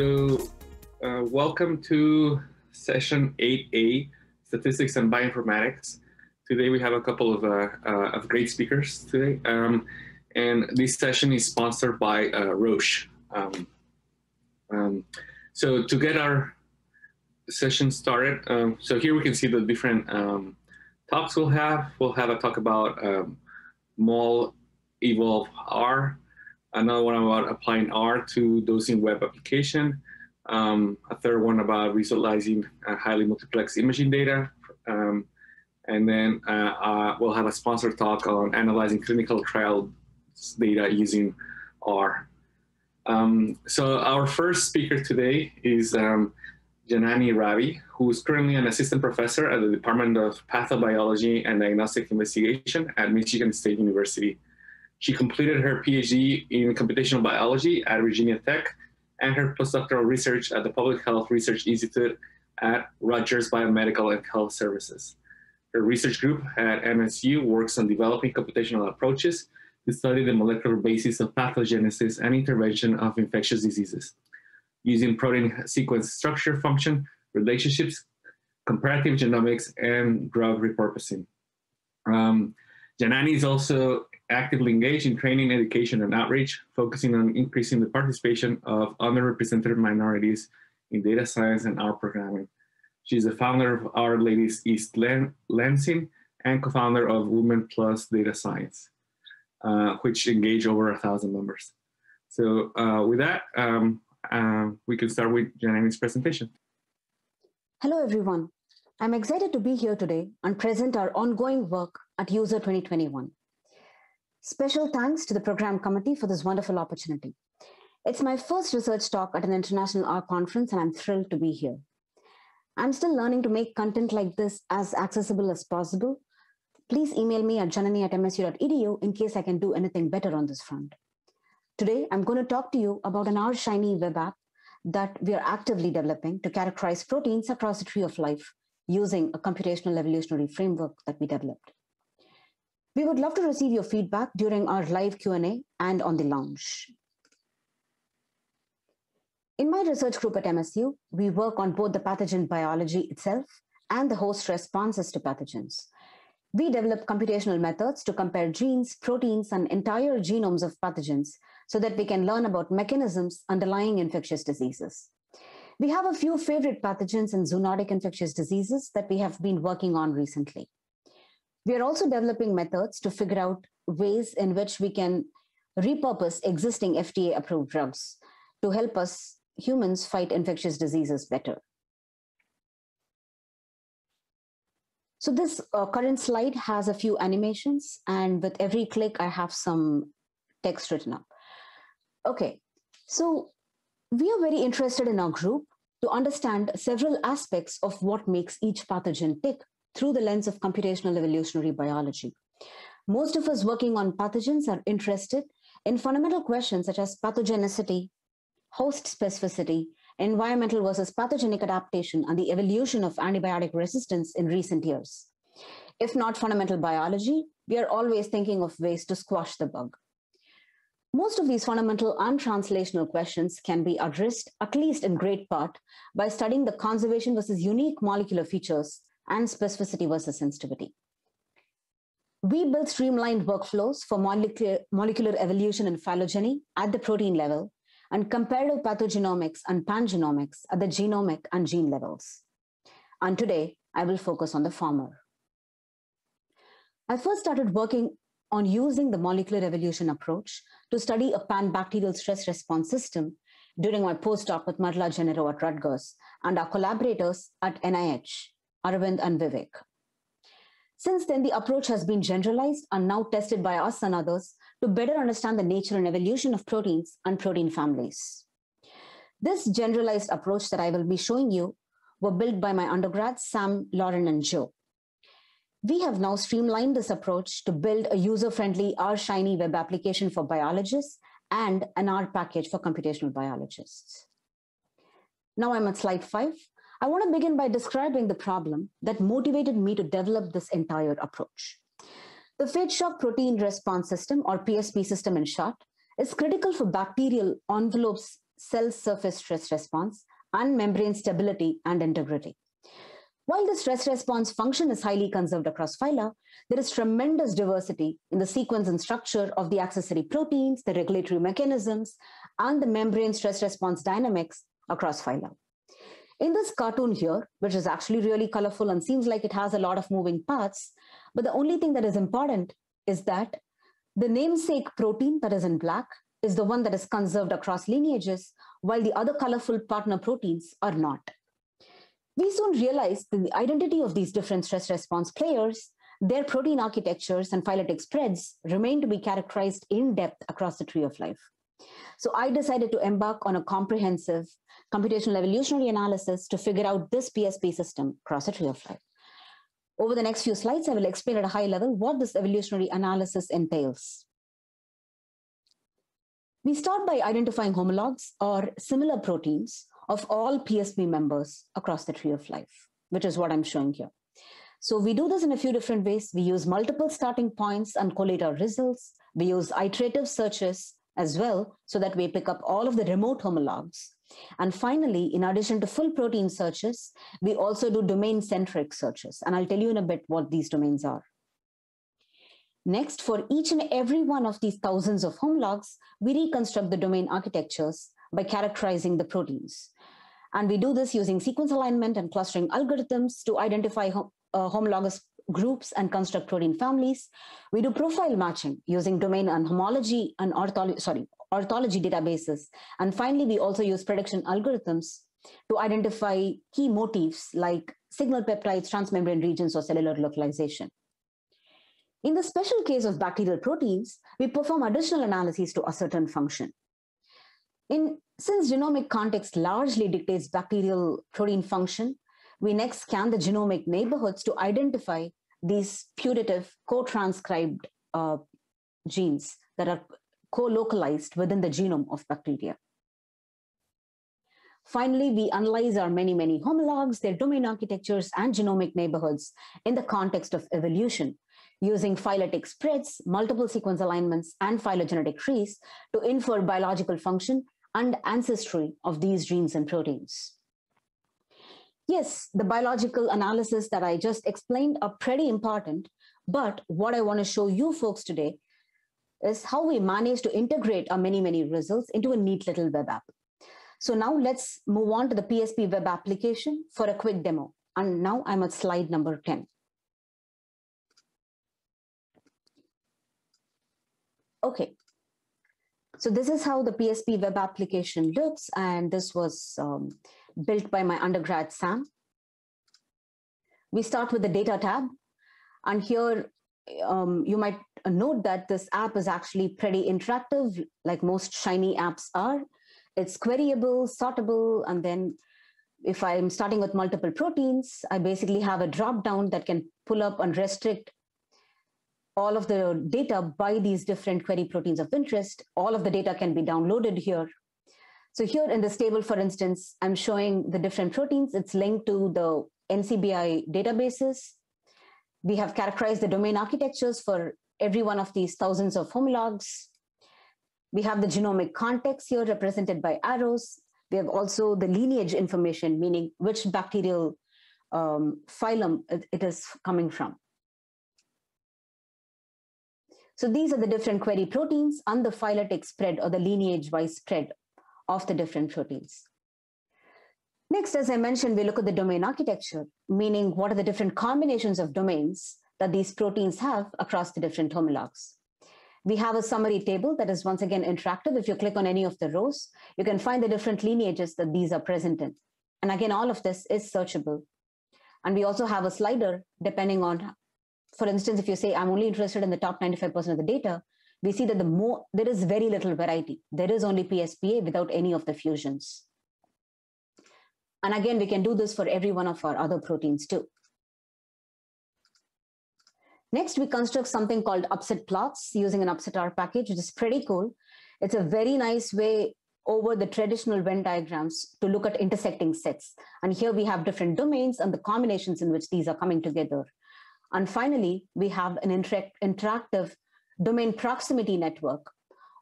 So, uh, welcome to session 8A, Statistics and Bioinformatics. Today we have a couple of, uh, uh, of great speakers today. Um, and this session is sponsored by uh, Roche. Um, um, so to get our session started, um, so here we can see the different um, talks we'll have. We'll have a talk about um, MAL Evolve R, another one about applying R to dosing web application, um, a third one about visualizing uh, highly multiplex imaging data, um, and then uh, uh, we'll have a sponsor talk on analyzing clinical trial data using R. Um, so our first speaker today is um, Janani Ravi, who is currently an assistant professor at the Department of Pathobiology and Diagnostic Investigation at Michigan State University. She completed her PhD in computational biology at Virginia Tech and her postdoctoral research at the Public Health Research Institute at Rutgers Biomedical and Health Services. Her research group at MSU works on developing computational approaches to study the molecular basis of pathogenesis and intervention of infectious diseases using protein sequence structure function, relationships, comparative genomics, and drug repurposing. Um, Janani is also actively engaged in training, education, and outreach, focusing on increasing the participation of underrepresented minorities in data science and R programming. She's the founder of R Ladies East Lansing and co-founder of Women Plus Data Science, uh, which engage over a thousand members. So uh, with that, um, uh, we can start with Janani's presentation. Hello, everyone. I'm excited to be here today and present our ongoing work at useR 2021. Special thanks to the program committee for this wonderful opportunity. It's my first research talk at an international R conference, and I'm thrilled to be here. I'm still learning to make content like this as accessible as possible. Please email me at janani at msu.edu in case I can do anything better on this front. Today, I'm going to talk to you about an R Shiny web app that we are actively developing to characterize proteins across the tree of life using a computational evolutionary framework that we developed. We would love to receive your feedback during our live Q&A and on the lounge. In my research group at MSU, we work on both the pathogen biology itself and the host responses to pathogens. We develop computational methods to compare genes, proteins, and entire genomes of pathogens so that we can learn about mechanisms underlying infectious diseases. We have a few favorite pathogens and zoonotic infectious diseases that we have been working on recently. We are also developing methods to figure out ways in which we can repurpose existing FDA approved drugs to help us humans fight infectious diseases better. So this uh, current slide has a few animations and with every click, I have some text written up. Okay, so we are very interested in our group to understand several aspects of what makes each pathogen tick through the lens of computational evolutionary biology. Most of us working on pathogens are interested in fundamental questions such as pathogenicity, host specificity, environmental versus pathogenic adaptation, and the evolution of antibiotic resistance in recent years. If not fundamental biology, we are always thinking of ways to squash the bug. Most of these fundamental and translational questions can be addressed, at least in great part, by studying the conservation versus unique molecular features and specificity versus sensitivity. We build streamlined workflows for molecular, molecular evolution and phylogeny at the protein level and comparative pathogenomics and pangenomics at the genomic and gene levels. And today, I will focus on the former. I first started working on using the molecular evolution approach to study a pan-bacterial stress response system during my postdoc with Marla Gennaro at Rutgers and our collaborators at NIH Aravind and Vivek. Since then, the approach has been generalized and now tested by us and others to better understand the nature and evolution of proteins and protein families. This generalized approach that I will be showing you were built by my undergrads, Sam, Lauren, and Joe. We have now streamlined this approach to build a user-friendly R Shiny web application for biologists and an R package for computational biologists. Now I'm at slide five. I want to begin by describing the problem that motivated me to develop this entire approach. The phage shock protein response system, or PSP system in short, is critical for bacterial envelopes cell surface stress response, and membrane stability and integrity. While the stress response function is highly conserved across phyla, there is tremendous diversity in the sequence and structure of the accessory proteins, the regulatory mechanisms, and the membrane stress response dynamics across phyla. In this cartoon here, which is actually really colorful and seems like it has a lot of moving parts, but the only thing that is important is that the namesake protein that is in black is the one that is conserved across lineages, while the other colorful partner proteins are not. We soon realized that the identity of these different stress response players, their protein architectures and phyletic spreads remain to be characterized in depth across the tree of life. So I decided to embark on a comprehensive computational evolutionary analysis to figure out this PSP system across the tree of life. Over the next few slides, I will explain at a high level what this evolutionary analysis entails. We start by identifying homologs or similar proteins of all PSP members across the tree of life, which is what I'm showing here. So we do this in a few different ways. We use multiple starting points and collate our results. We use iterative searches as well, so that we pick up all of the remote homologs. And finally, in addition to full protein searches, we also do domain-centric searches. And I'll tell you in a bit what these domains are. Next, for each and every one of these thousands of homologs, we reconstruct the domain architectures by characterizing the proteins. And we do this using sequence alignment and clustering algorithms to identify uh, homologous groups and construct protein families. We do profile matching using domain and homology and orthology, sorry, orthology databases. And finally, we also use prediction algorithms to identify key motifs like signal peptides, transmembrane regions, or cellular localization. In the special case of bacterial proteins, we perform additional analyses to ascertain function. In, since genomic context largely dictates bacterial protein function, we next scan the genomic neighborhoods to identify these putative co-transcribed uh, genes that are co-localized within the genome of bacteria. Finally, we analyze our many, many homologs, their domain architectures, and genomic neighborhoods in the context of evolution, using phyletic spreads, multiple sequence alignments, and phylogenetic trees to infer biological function and ancestry of these genes and proteins. Yes, the biological analysis that I just explained are pretty important, but what I want to show you folks today is how we manage to integrate our many, many results into a neat little web app. So now let's move on to the PSP web application for a quick demo. And now I'm at slide number 10. Okay, so this is how the PSP web application looks. And this was um, built by my undergrad, Sam. We start with the data tab. And here um, you might note that this app is actually pretty interactive, like most Shiny apps are. It's queryable, sortable, and then if I'm starting with multiple proteins, I basically have a drop down that can pull up and restrict all of the data by these different query proteins of interest. All of the data can be downloaded here. So here in this table, for instance, I'm showing the different proteins. It's linked to the NCBI databases. We have characterized the domain architectures for every one of these thousands of homologs. We have the genomic context here represented by arrows. We have also the lineage information, meaning which bacterial um, phylum it is coming from. So these are the different query proteins and the phyletic spread or the lineage-wise spread of the different proteins. Next, as I mentioned, we look at the domain architecture, meaning what are the different combinations of domains that these proteins have across the different homologs. We have a summary table that is once again interactive. If you click on any of the rows, you can find the different lineages that these are present in. And again, all of this is searchable. And we also have a slider depending on, for instance, if you say, I'm only interested in the top 95% of the data, we see that the more, there is very little variety. There is only PSPA without any of the fusions. And again, we can do this for every one of our other proteins too. Next, we construct something called upset plots using an UpSetR package, which is pretty cool. It's a very nice way over the traditional Venn diagrams to look at intersecting sets. And here we have different domains and the combinations in which these are coming together. And finally, we have an interact interactive domain proximity network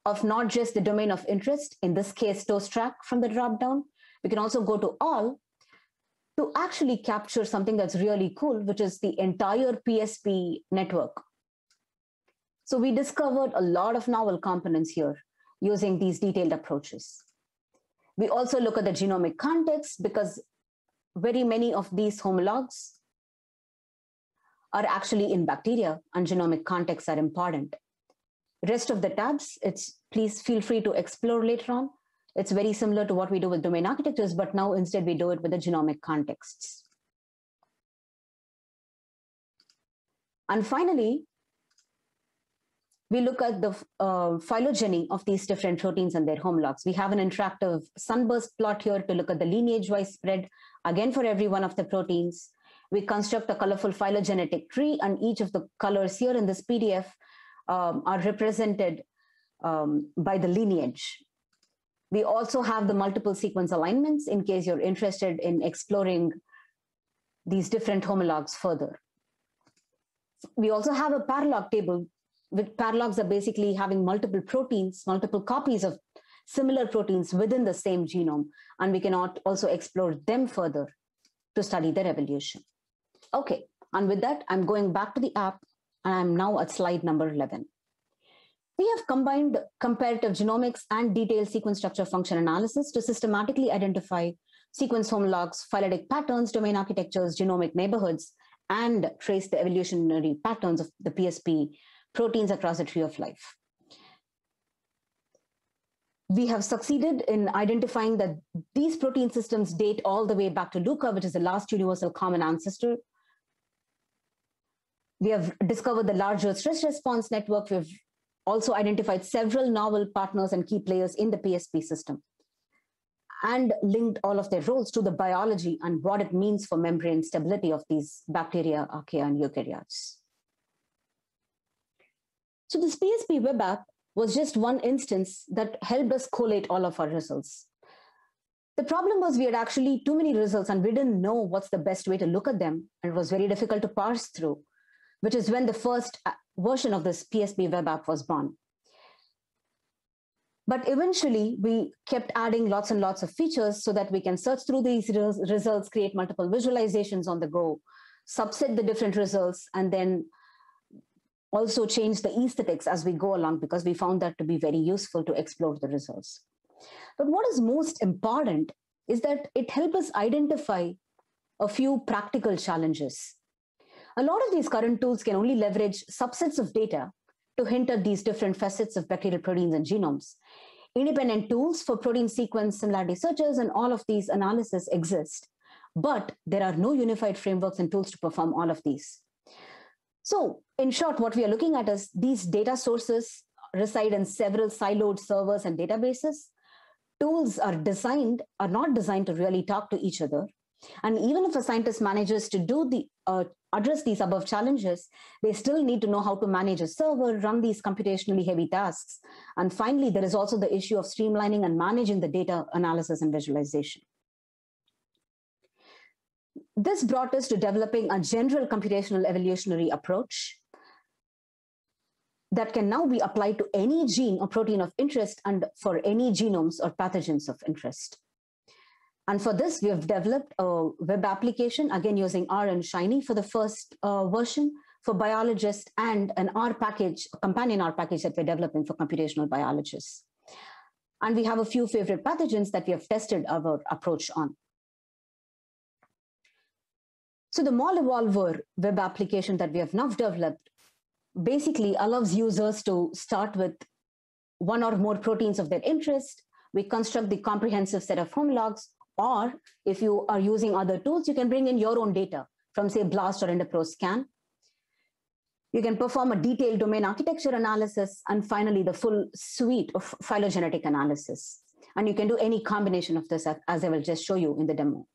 of not just the domain of interest, in this case, ToastTrack from the dropdown. We can also go to all to actually capture something that's really cool, which is the entire PSP network. So we discovered a lot of novel components here using these detailed approaches. We also look at the genomic context because very many of these homologs are actually in bacteria and genomic contexts are important. Rest of the tabs, it's please feel free to explore later on. It's very similar to what we do with domain architectures, but now instead we do it with the genomic contexts. And finally, we look at the uh, phylogeny of these different proteins and their homologs. We have an interactive sunburst plot here to look at the lineage-wise spread, again for every one of the proteins. We construct a colorful phylogenetic tree, and each of the colors here in this PDF um, are represented um, by the lineage. We also have the multiple sequence alignments in case you're interested in exploring these different homologs further. We also have a paralog table, with paralogs are basically having multiple proteins, multiple copies of similar proteins within the same genome, and we can also explore them further to study their evolution. Okay, and with that, I'm going back to the app, and I'm now at slide number 11. We have combined comparative genomics and detailed sequence structure function analysis to systematically identify sequence homologs, phylogenetic patterns, domain architectures, genomic neighborhoods, and trace the evolutionary patterns of the PSP proteins across the tree of life. We have succeeded in identifying that these protein systems date all the way back to LUCA, which is the last universal common ancestor. We have discovered the larger stress response network. We've also identified several novel partners and key players in the PSP system and linked all of their roles to the biology and what it means for membrane stability of these bacteria, archaea, and eukaryotes. So this PSP web app was just one instance that helped us collate all of our results. The problem was we had actually too many results and we didn't know what's the best way to look at them. And it was very difficult to parse through, which is when the first uh, version of this PSP web app was born. But eventually, we kept adding lots and lots of features so that we can search through these res results, create multiple visualizations on the go, subset the different results, and then also change the aesthetics as we go along because we found that to be very useful to explore the results. But what is most important is that it helped us identify a few practical challenges a lot of these current tools can only leverage subsets of data to hint at these different facets of bacterial proteins and genomes. Independent tools for protein sequence similarity searches and all of these analysis exist, but there are no unified frameworks and tools to perform all of these. So in short, what we are looking at is these data sources reside in several siloed servers and databases. Tools are designed, are not designed to really talk to each other. And even if a scientist manages to do the uh, address these above challenges, they still need to know how to manage a server, run these computationally heavy tasks. And finally, there is also the issue of streamlining and managing the data analysis and visualization. This brought us to developing a general computational evolutionary approach that can now be applied to any gene or protein of interest and for any genomes or pathogens of interest. And for this, we have developed a web application, again using R and Shiny for the first uh, version for biologists and an R package, a companion R package that we're developing for computational biologists. And we have a few favorite pathogens that we have tested our approach on. So the MolEvolvR web application that we have now developed basically allows users to start with one or more proteins of their interest. We construct the comprehensive set of homologs or if you are using other tools, you can bring in your own data from say BLAST or InterProScan. You can perform a detailed domain architecture analysis and finally the full suite of phylogenetic analysis. And you can do any combination of this as I will just show you in the demo.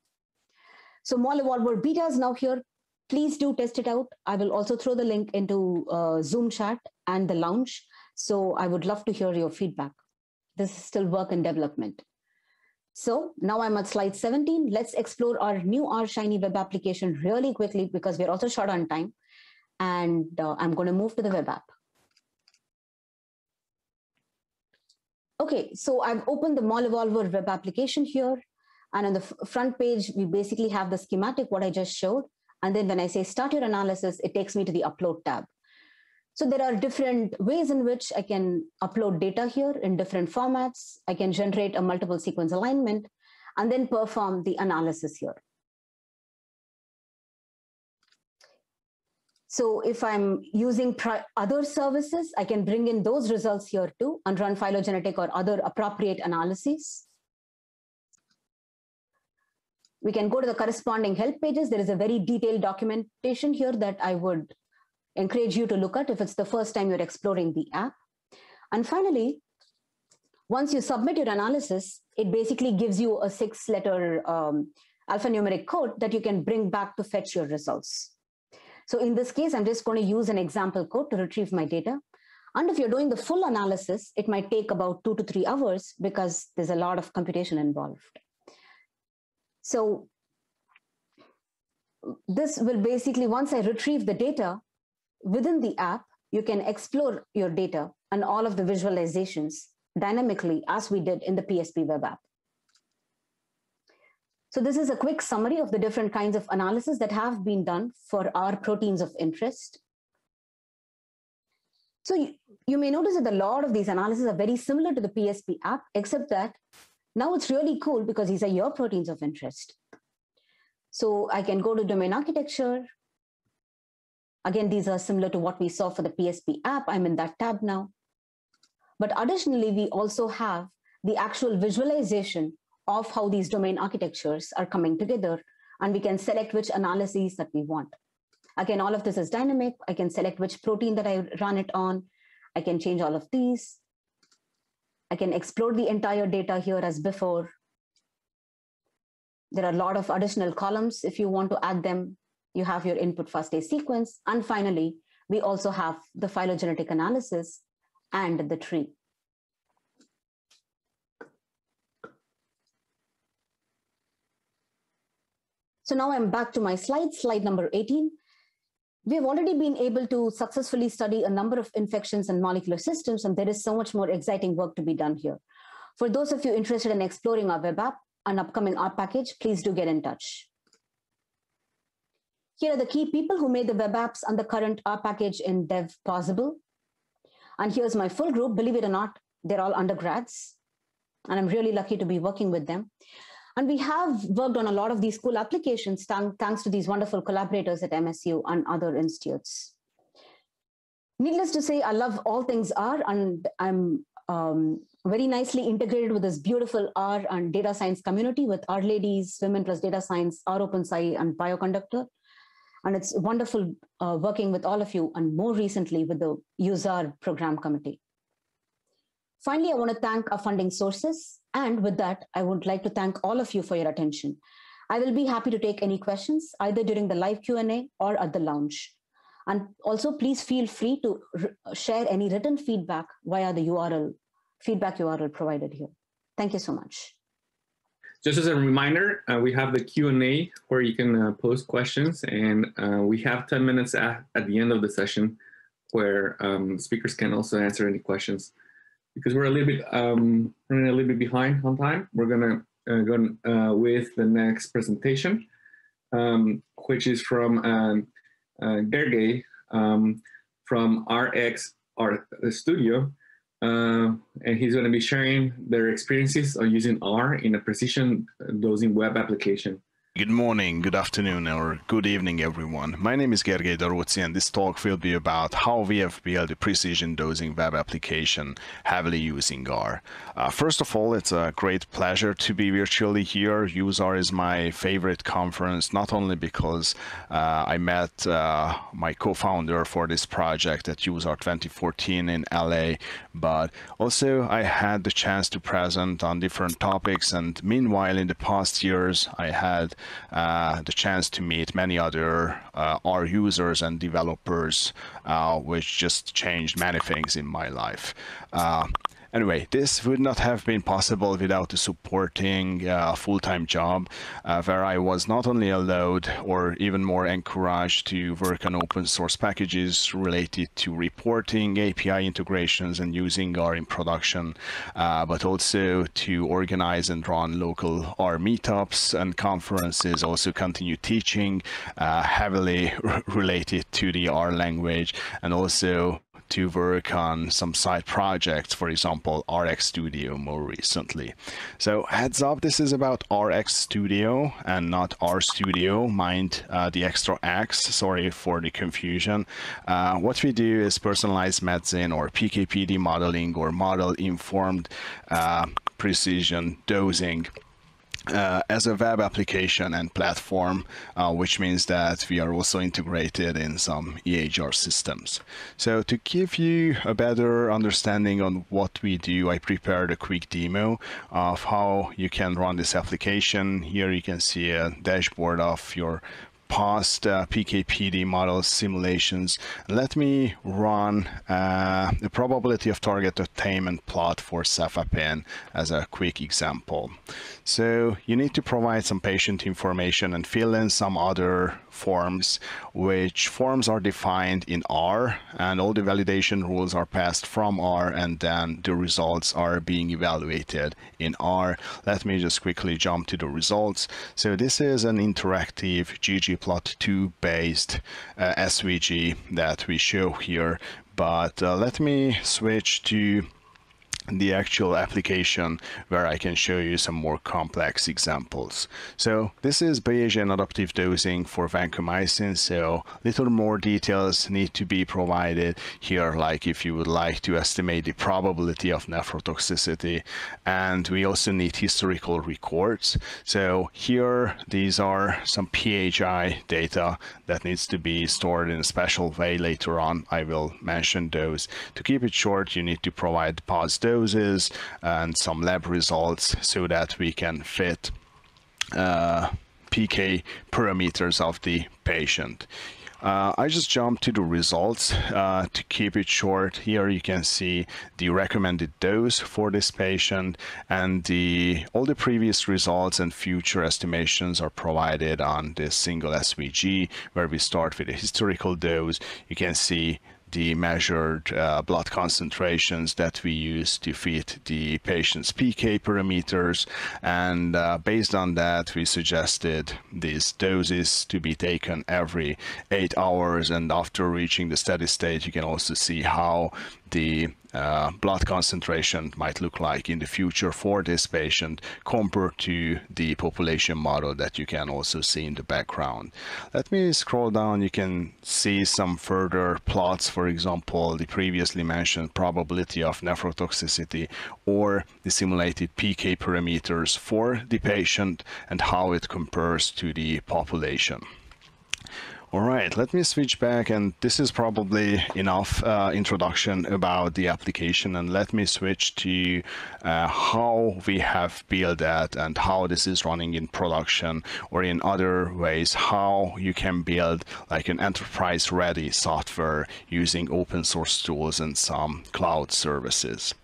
So MolEvolvR Beta is now here. Please do test it out. I will also throw the link into uh, Zoom chat and the lounge. So I would love to hear your feedback. This is still work in development. So now I'm at slide 17. Let's explore our new R Shiny web application really quickly because we're also short on time. And uh, I'm going to move to the web app. Okay, so I've opened the MolEvolvR web application here. And on the front page, we basically have the schematic, what I just showed. And then when I say start your analysis, it takes me to the upload tab. So there are different ways in which I can upload data here in different formats. I can generate a multiple sequence alignment and then perform the analysis here. So if I'm using other services, I can bring in those results here too and run phylogenetic or other appropriate analyses. We can go to the corresponding help pages. There is a very detailed documentation here that I would encourage you to look at if it's the first time you're exploring the app. And finally, once you submit your analysis, it basically gives you a six letter um, alphanumeric code that you can bring back to fetch your results. So in this case, I'm just going to use an example code to retrieve my data. And if you're doing the full analysis, it might take about two to three hours because there's a lot of computation involved. So this will basically, once I retrieve the data within the app, you can explore your data and all of the visualizations dynamically as we did in the PSP web app. So this is a quick summary of the different kinds of analysis that have been done for our proteins of interest. So you, you may notice that a lot of these analyses are very similar to the PSP app, except that now it's really cool because these are your proteins of interest. So I can go to domain architecture. Again, these are similar to what we saw for the PSP app. I'm in that tab now. But additionally, we also have the actual visualization of how these domain architectures are coming together, and we can select which analyses that we want. Again, all of this is dynamic. I can select which protein that I run it on. I can change all of these. I can explore the entire data here as before. There are a lot of additional columns if you want to add them. You have your input fastase sequence. And finally, we also have the phylogenetic analysis and the tree. So now I'm back to my slides, slide number 18. We've already been able to successfully study a number of infections and molecular systems, and there is so much more exciting work to be done here. For those of you interested in exploring our web app and upcoming R package, please do get in touch. Here are the key people who made the web apps and the current R package in dev possible. And here's my full group. Believe it or not, they're all undergrads. And I'm really lucky to be working with them. And we have worked on a lot of these cool applications thanks to these wonderful collaborators at MSU and other institutes. Needless to say, I love all things R, and I'm um, very nicely integrated with this beautiful R and data science community with R Ladies, Women Plus Data Science, rOpenSci, and Bioconductor. And it's wonderful uh, working with all of you, and more recently with the useR program committee. Finally, I want to thank our funding sources. And with that, I would like to thank all of you for your attention. I will be happy to take any questions either during the live Q&A or at the lounge. And also please feel free to share any written feedback via the URL, feedback URL provided here. Thank you so much. Just as a reminder, uh, we have the Q&A where you can uh, post questions and uh, we have 10 minutes at, at the end of the session where um, speakers can also answer any questions because we're a little bit um, running a little bit behind on time, we're gonna uh, go uh, with the next presentation, um, which is from um, uh, Gergely um, from RX Art Studio. Uh, and he's going to be sharing their experiences of using R in a precision dosing web application. Good morning, good afternoon, or good evening, everyone. My name is Gergely Daróczi, and this talk will be about how we have built a precision dosing web application heavily using R. Uh, first of all, it's a great pleasure to be virtually here. useR is my favorite conference, not only because uh, I met uh, my co-founder for this project at useR 2014 in LA, but also I had the chance to present on different topics. And meanwhile, in the past years, I had uh, the chance to meet many other uh, R users and developers, uh, which just changed many things in my life. Anyway, this would not have been possible without a supporting uh, full-time job uh, where I was not only allowed or even more encouraged to work on open source packages related to reporting, API integrations, and using R in production, uh, but also to organize and run local R meetups and conferences, also continue teaching uh, heavily related to the R language, and also to work on some side projects, for example, RX Studio more recently. So heads up, this is about RX Studio and not R Studio. Mind uh, the extra X, sorry for the confusion. Uh, what we do is personalized medicine or PKPD modeling or model-informed uh, precision dosing uh, as a web application and platform, uh, which means that we are also integrated in some EHR systems. So to give you a better understanding on what we do, I prepared a quick demo of how you can run this application. Here you can see a dashboard of your past uh, PKPD model simulations, let me run uh, the probability of target attainment plot for cefepime as a quick example. So you need to provide some patient information and fill in some other forms, which forms are defined in R and all the validation rules are passed from R and then the results are being evaluated in R. Let me just quickly jump to the results. So this is an interactive ggplot2 based uh, SVG that we show here, but uh, let me switch to the actual application where I can show you some more complex examples. So this is Bayesian adaptive dosing for vancomycin. So little more details need to be provided here, like if you would like to estimate the probability of nephrotoxicity. And we also need historical records. So here, these are some PHI data that needs to be stored in a special way later on. I will mention those. To keep it short, you need to provide pause doses and some lab results so that we can fit uh, PK parameters of the patient. Uh, I just jumped to the results uh, to keep it short. Here you can see the recommended dose for this patient and the all the previous results and future estimations are provided on this single SVG where we start with a historical dose. You can see the measured uh, blood concentrations that we use to fit the patient's PK parameters. And uh, based on that, we suggested these doses to be taken every eight hours. And after reaching the steady state, you can also see how the uh, blood concentration might look like in the future for this patient compared to the population model that you can also see in the background. Let me scroll down. You can see some further plots, for example, the previously mentioned probability of nephrotoxicity or the simulated PK parameters for the patient and how it compares to the population. All right, let me switch back and this is probably enough uh, introduction about the application and let me switch to uh, how we have built that and how this is running in production or in other ways, how you can build like an enterprise ready software using open source tools and some cloud services.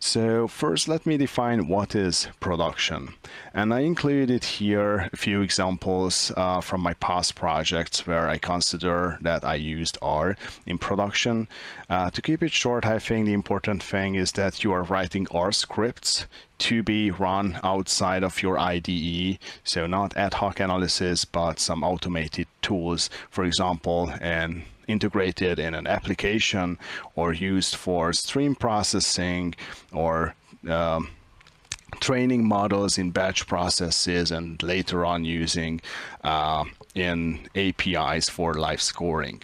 So first, let me define what is production. And I included here a few examples uh, from my past projects where I consider that I used R in production. Uh, to keep it short, I think the important thing is that you are writing R scripts to be run outside of your IDE. So not ad hoc analysis, but some automated tools, for example, and integrated in an application or used for stream processing or um, training models in batch processes and later on using uh, in APIs for live scoring.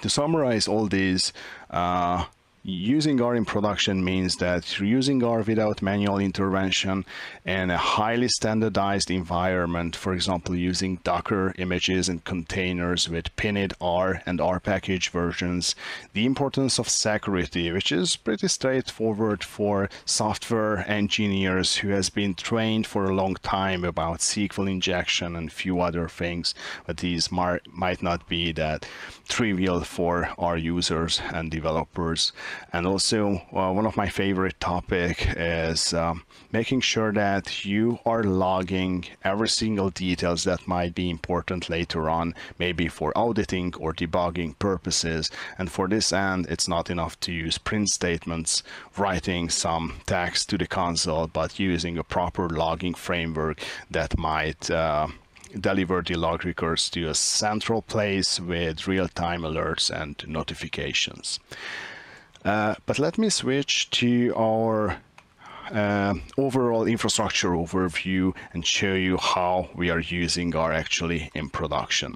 To summarize all these, uh, Using R in production means that using R without manual intervention in a highly standardized environment, for example, using Docker images and containers with pinid R and R package versions, the importance of security, which is pretty straightforward for software engineers who has been trained for a long time about SQL injection and few other things, but these might not be that trivial for R users and developers. And also, uh, one of my favorite topic is um, making sure that you are logging every single details that might be important later on, maybe for auditing or debugging purposes. And for this end, it's not enough to use print statements, writing some text to the console, but using a proper logging framework that might uh, deliver the log records to a central place with real-time alerts and notifications. Uh, but let me switch to our uh, overall infrastructure overview and show you how we are using GAR actually in production.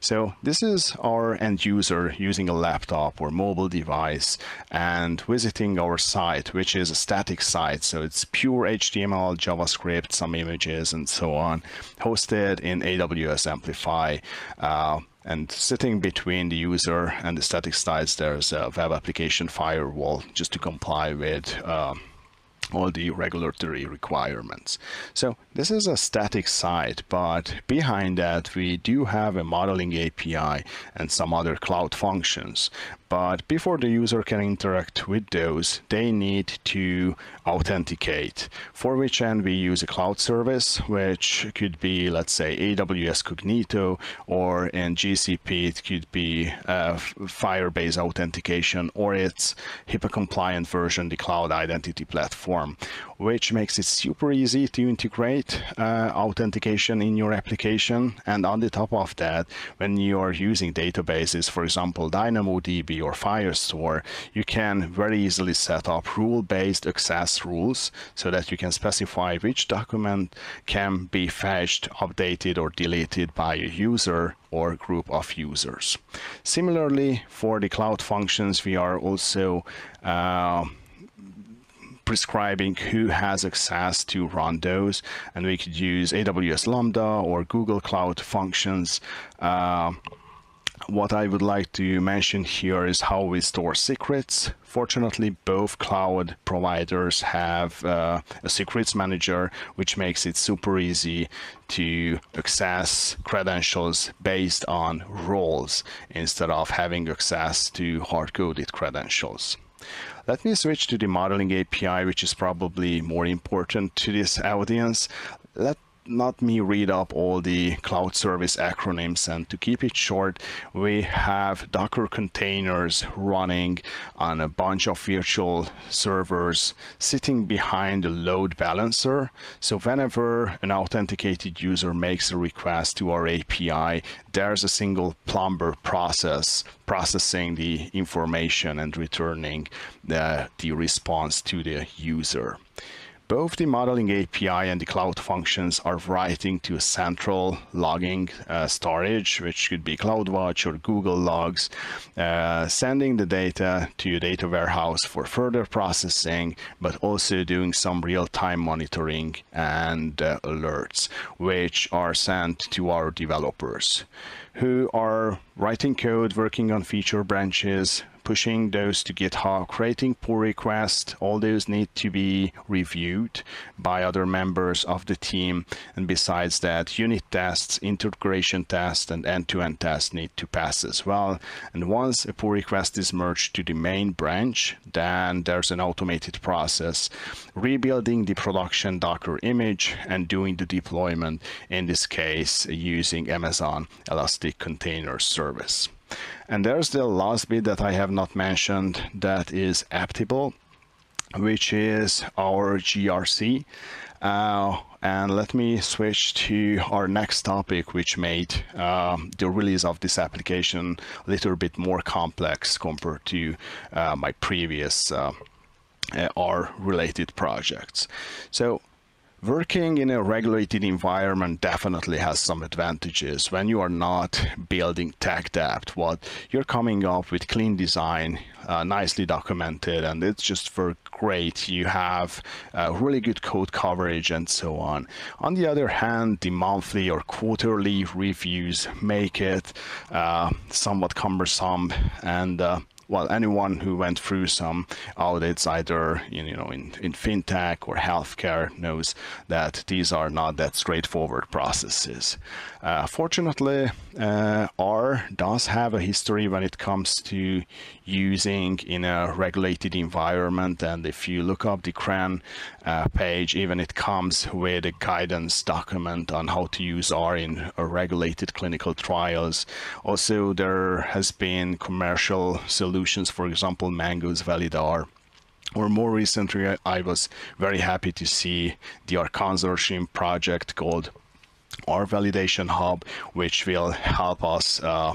So this is our end user using a laptop or mobile device and visiting our site, which is a static site. So it's pure HTML, JavaScript, some images and so on, hosted in AWS Amplify. Uh, and sitting between the user and the static sites, there's a web application firewall just to comply with uh, all the regulatory requirements. So this is a static site, but behind that we do have a modeling API and some other cloud functions. But before the user can interact with those, they need to authenticate, for which end we use a cloud service, which could be, let's say, AWS Cognito, or in GCP, it could be uh, Firebase authentication, or its HIPAA compliant version, the Cloud Identity Platform, which makes it super easy to integrate uh, authentication in your application. And on the top of that, when you are using databases, for example, DynamoDB or Firestore, you can very easily set up rule-based access rules so that you can specify which document can be fetched, updated, or deleted by a user or group of users. Similarly, for the cloud functions, we are also uh, prescribing who has access to run those and we could use AWS Lambda or Google Cloud Functions uh, what I would like to mention here is how we store secrets. Fortunately, both cloud providers have uh, a secrets manager, which makes it super easy to access credentials based on roles instead of having access to hard-coded credentials. Let me switch to the modeling API, which is probably more important to this audience. Let not me read up all the cloud service acronyms and to keep it short we have docker containers running on a bunch of virtual servers sitting behind a load balancer. So whenever an authenticated user makes a request to our API there's a single plumber process processing the information and returning the, the response to the user both the modeling API and the cloud functions are writing to a central logging uh, storage, which could be CloudWatch or Google Logs, uh, sending the data to a data warehouse for further processing, but also doing some real-time monitoring and uh, alerts, which are sent to our developers who are writing code, working on feature branches, pushing those to GitHub, creating pull requests. All those need to be reviewed by other members of the team. And besides that, unit tests, integration tests, and end-to-end tests need to pass as well. And once a pull request is merged to the main branch, then there's an automated process rebuilding the production Docker image and doing the deployment, in this case, using Amazon Elastic Container Service. And there's the last bit that I have not mentioned that is Aptible, which is our GRC. Uh, and let me switch to our next topic, which made uh, the release of this application a little bit more complex compared to uh, my previous uh, R related projects. So Working in a regulated environment definitely has some advantages. When you are not building tech debt, what you're coming up with clean design, uh, nicely documented, and it's just for great. You have uh, really good code coverage and so on. On the other hand, the monthly or quarterly reviews make it uh, somewhat cumbersome and uh, well, anyone who went through some audits, either in, you know in, in fintech or healthcare, knows that these are not that straightforward processes. Uh, fortunately, uh, R does have a history when it comes to using in a regulated environment. And if you look up the CRAN uh, page, even it comes with a guidance document on how to use R in a regulated clinical trials. Also, there has been commercial solutions, for example, Mango's ValidR. or more recently, I was very happy to see the R consortium project called R Validation Hub, which will help us uh,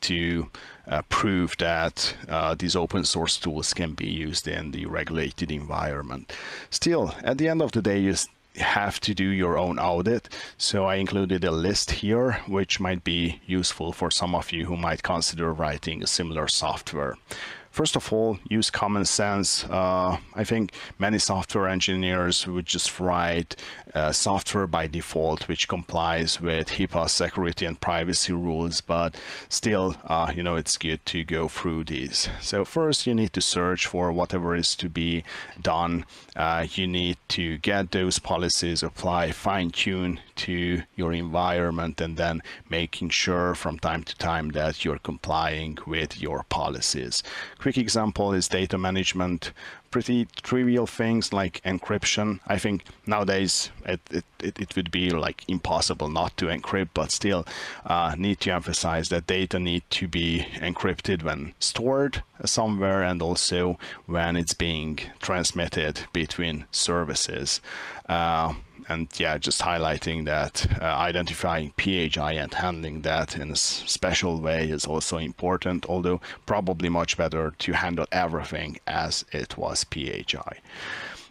to uh, prove that uh, these open source tools can be used in the regulated environment. Still, at the end of the day, you have to do your own audit. So I included a list here, which might be useful for some of you who might consider writing a similar software. First of all, use common sense. Uh, I think many software engineers would just write uh, software by default, which complies with HIPAA security and privacy rules, but still, uh, you know, it's good to go through these. So first, you need to search for whatever is to be done. Uh, you need to get those policies, apply, fine tune to your environment, and then making sure from time to time that you're complying with your policies quick example is data management pretty trivial things like encryption. I think nowadays it, it, it, would be like impossible not to encrypt, but still uh, need to emphasize that data need to be encrypted when stored somewhere and also when it's being transmitted between services. Uh, and yeah, just highlighting that uh, identifying PHI and handling that in a special way is also important, although probably much better to handle everything as it was PHI.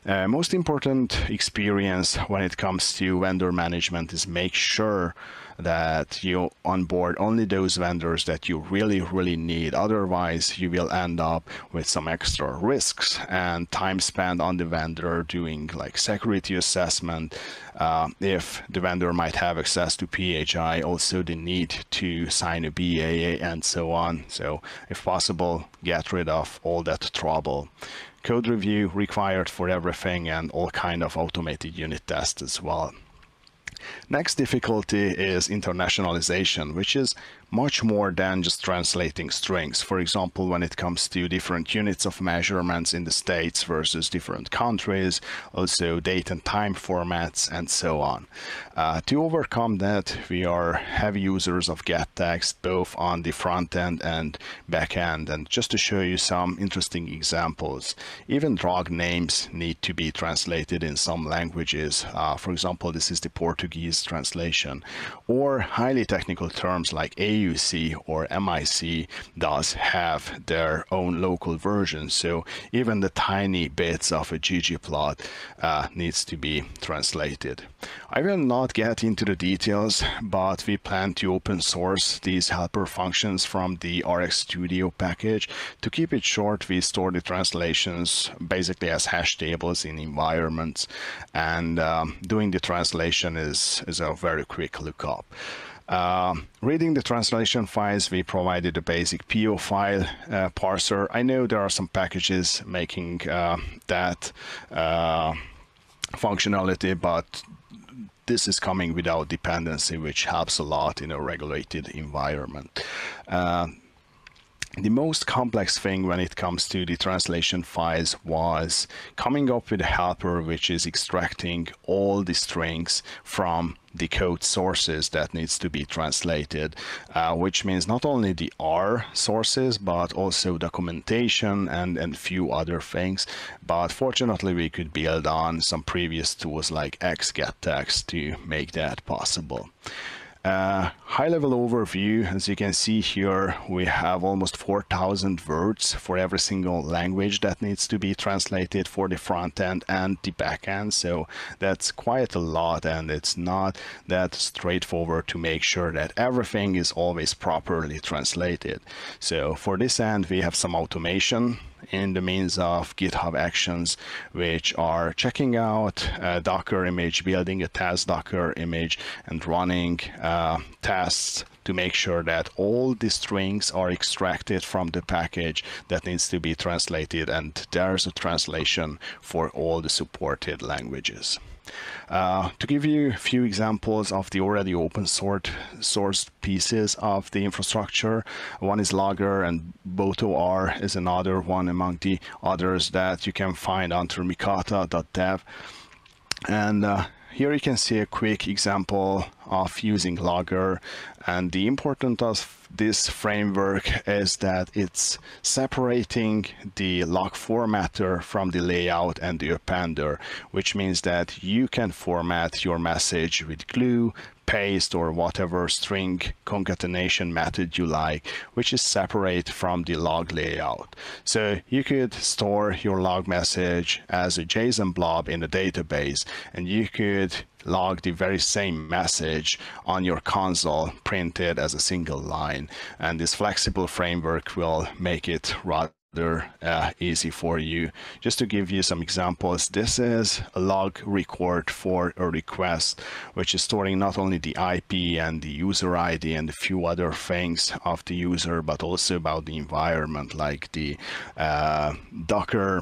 Uh, most important experience when it comes to vendor management is make sure that you onboard only those vendors that you really, really need. Otherwise, you will end up with some extra risks and time spent on the vendor doing like security assessment. Uh, if the vendor might have access to PHI, also the need to sign a BAA and so on. So if possible, get rid of all that trouble code review required for everything and all kind of automated unit tests as well. Next difficulty is internationalization, which is much more than just translating strings. For example, when it comes to different units of measurements in the States versus different countries, also date and time formats, and so on. Uh, to overcome that, we are heavy users of gettext, both on the front end and back end. And just to show you some interesting examples, even drug names need to be translated in some languages. Uh, for example, this is the Portuguese translation, or highly technical terms like AUC or MIC does have their own local version. So even the tiny bits of a ggplot uh, needs to be translated. I will not get into the details, but we plan to open source these helper functions from the RX Studio package. To keep it short, we store the translations basically as hash tables in environments, and um, doing the translation is, is a very quick lookup. Uh, reading the translation files, we provided a basic PO file uh, parser. I know there are some packages making uh, that uh, functionality, but this is coming without dependency, which helps a lot in a regulated environment. Uh, the most complex thing when it comes to the translation files was coming up with a helper which is extracting all the strings from the code sources that needs to be translated, uh, which means not only the R sources, but also documentation and, and few other things. But fortunately, we could build on some previous tools like xgettext to make that possible. Uh, high-level overview, as you can see here, we have almost 4,000 words for every single language that needs to be translated for the front end and the back end. So that's quite a lot and it's not that straightforward to make sure that everything is always properly translated. So for this end, we have some automation in the means of GitHub Actions, which are checking out a Docker image, building a test Docker image, and running uh, tests to make sure that all the strings are extracted from the package that needs to be translated and there's a translation for all the supported languages. Uh, to give you a few examples of the already open source source pieces of the infrastructure, one is Logger and Boto-R is another one among the others that you can find on mikata.dev. And uh, here you can see a quick example of using Logger and the importance of this framework is that it's separating the log formatter from the layout and the appender, which means that you can format your message with glue, paste or whatever string concatenation method you like, which is separate from the log layout. So you could store your log message as a JSON blob in a database, and you could log the very same message on your console printed as a single line. And this flexible framework will make it rather uh, easy for you. Just to give you some examples, this is a log record for a request, which is storing not only the IP and the user ID and a few other things of the user, but also about the environment, like the uh, Docker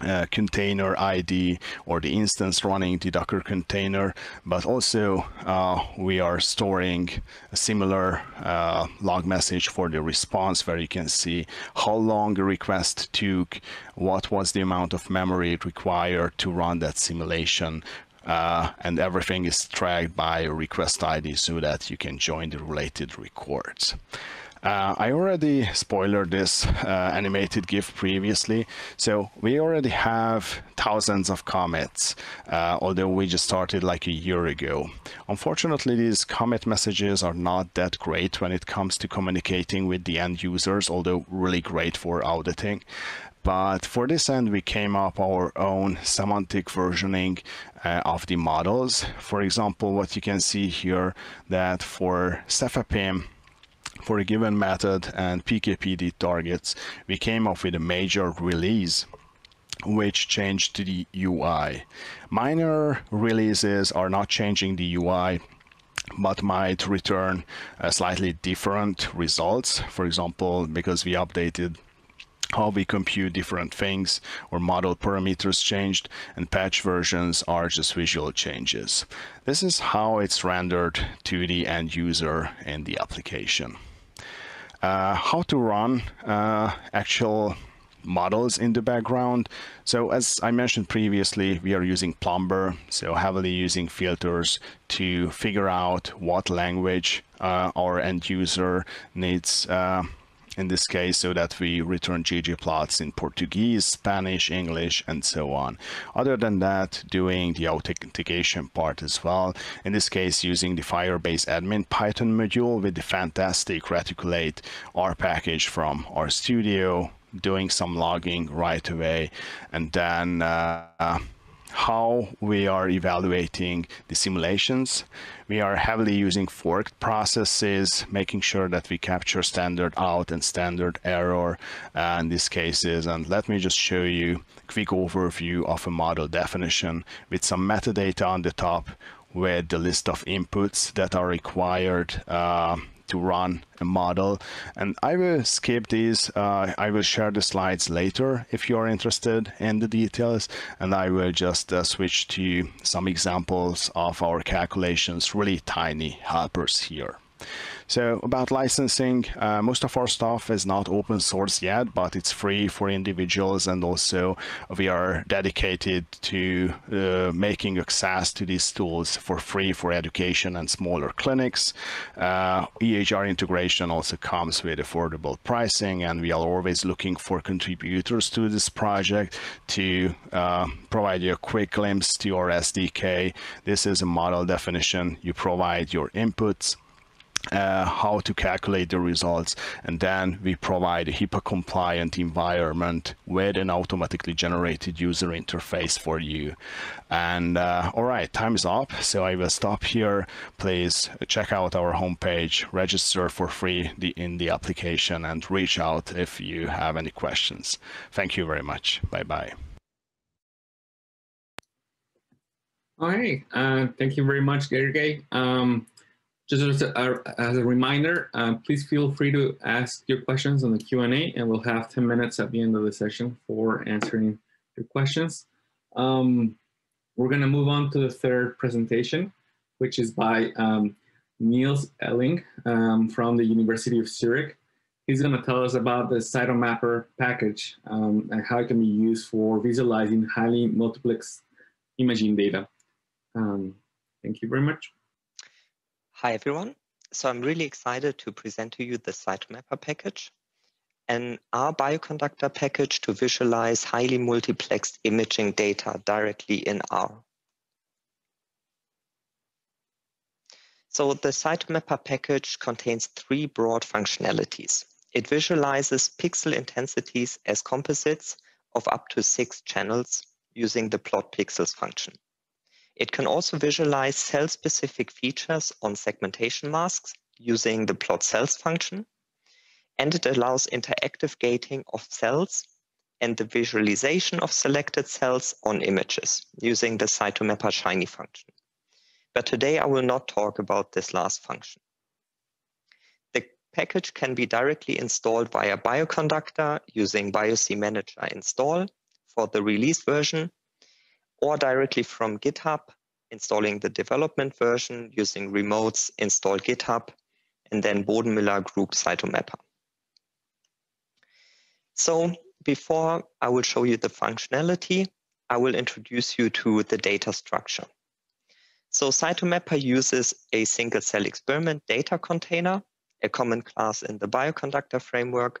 uh, container ID or the instance running the Docker container, but also uh, we are storing a similar uh, log message for the response where you can see how long the request took, what was the amount of memory required to run that simulation, uh, and everything is tracked by a request ID so that you can join the related records. Uh, I already spoiled this uh, animated GIF previously, so we already have thousands of commits, uh, although we just started like a year ago. Unfortunately, these commit messages are not that great when it comes to communicating with the end users, although really great for auditing. But for this end, we came up our own semantic versioning uh, of the models. For example, what you can see here that for Cefepime, for a given method and PKPD targets, we came up with a major release which changed the UI. Minor releases are not changing the UI but might return uh, slightly different results. For example, because we updated how we compute different things or model parameters changed and patch versions are just visual changes. This is how it's rendered to the end user in the application uh, how to run uh, actual models in the background. So as I mentioned previously, we are using Plumber, so heavily using filters to figure out what language uh, our end user needs uh, in this case so that we return ggplots in Portuguese, Spanish, English, and so on. Other than that, doing the authentication part as well. In this case, using the Firebase admin Python module with the fantastic Reticulate R package from RStudio, doing some logging right away, and then uh, how we are evaluating the simulations. We are heavily using forked processes, making sure that we capture standard out and standard error uh, in these cases. And let me just show you a quick overview of a model definition with some metadata on the top with the list of inputs that are required uh, to run a model. And I will skip these. Uh, I will share the slides later if you're interested in the details. And I will just uh, switch to some examples of our calculations, really tiny helpers here. So about licensing, uh, most of our stuff is not open source yet, but it's free for individuals and also we are dedicated to uh, making access to these tools for free for education and smaller clinics. Uh, EHR integration also comes with affordable pricing and we are always looking for contributors to this project to uh, provide you a quick glimpse to our SDK. This is a model definition. You provide your inputs uh, how to calculate the results and then we provide a HIPAA compliant environment with an automatically generated user interface for you. And uh, all right time is up so I will stop here. Please check out our homepage register for free the, in the application and reach out if you have any questions. Thank you very much. Bye bye all right uh, thank you very much Gergely. Um, just as a, as a reminder, uh, please feel free to ask your questions on the Q&A and we'll have 10 minutes at the end of the session for answering your questions. Um, we're gonna move on to the third presentation, which is by um, Nils Eling um, from the University of Zurich. He's gonna tell us about the CytoMapper package um, and how it can be used for visualizing highly multiplex imaging data. Um, thank you very much. Hi, everyone. So I'm really excited to present to you the CytoMapper package, an R bioconductor package to visualize highly multiplexed imaging data directly in R. So the CytoMapper package contains three broad functionalities. It visualizes pixel intensities as composites of up to six channels using the plot pixels function. It can also visualize cell-specific features on segmentation masks using the plot cells function. And it allows interactive gating of cells and the visualization of selected cells on images using the CytoMapper Shiny function. But today I will not talk about this last function. The package can be directly installed via Bioconductor using BioC Manager install for the release version or directly from GitHub, installing the development version using remotes install GitHub, and then Bodenmiller Group CytoMapper. So before I will show you the functionality, I will introduce you to the data structure. So CytoMapper uses a single cell experiment data container, a common class in the bioconductor framework,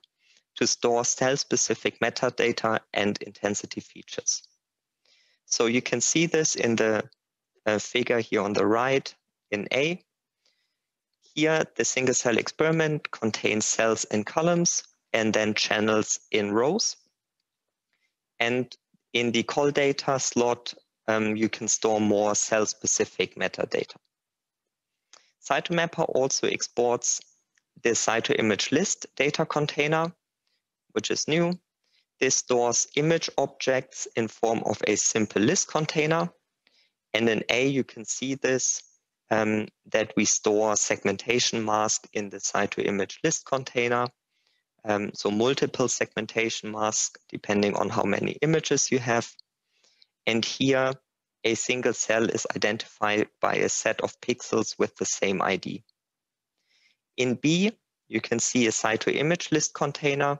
to store cell-specific metadata and intensity features. So you can see this in the uh, figure here on the right in A. Here, the single cell experiment contains cells in columns and then channels in rows. And in the colData slot, um, you can store more cell-specific metadata. CytoMapper also exports the CytoImageList data container, which is new, this stores image objects in form of a simple list container. And in A, you can see this, um, that we store segmentation mask in the Cyto-image list container. Um, so multiple segmentation masks depending on how many images you have. And here, a single cell is identified by a set of pixels with the same ID. In B, you can see a Cyto image list container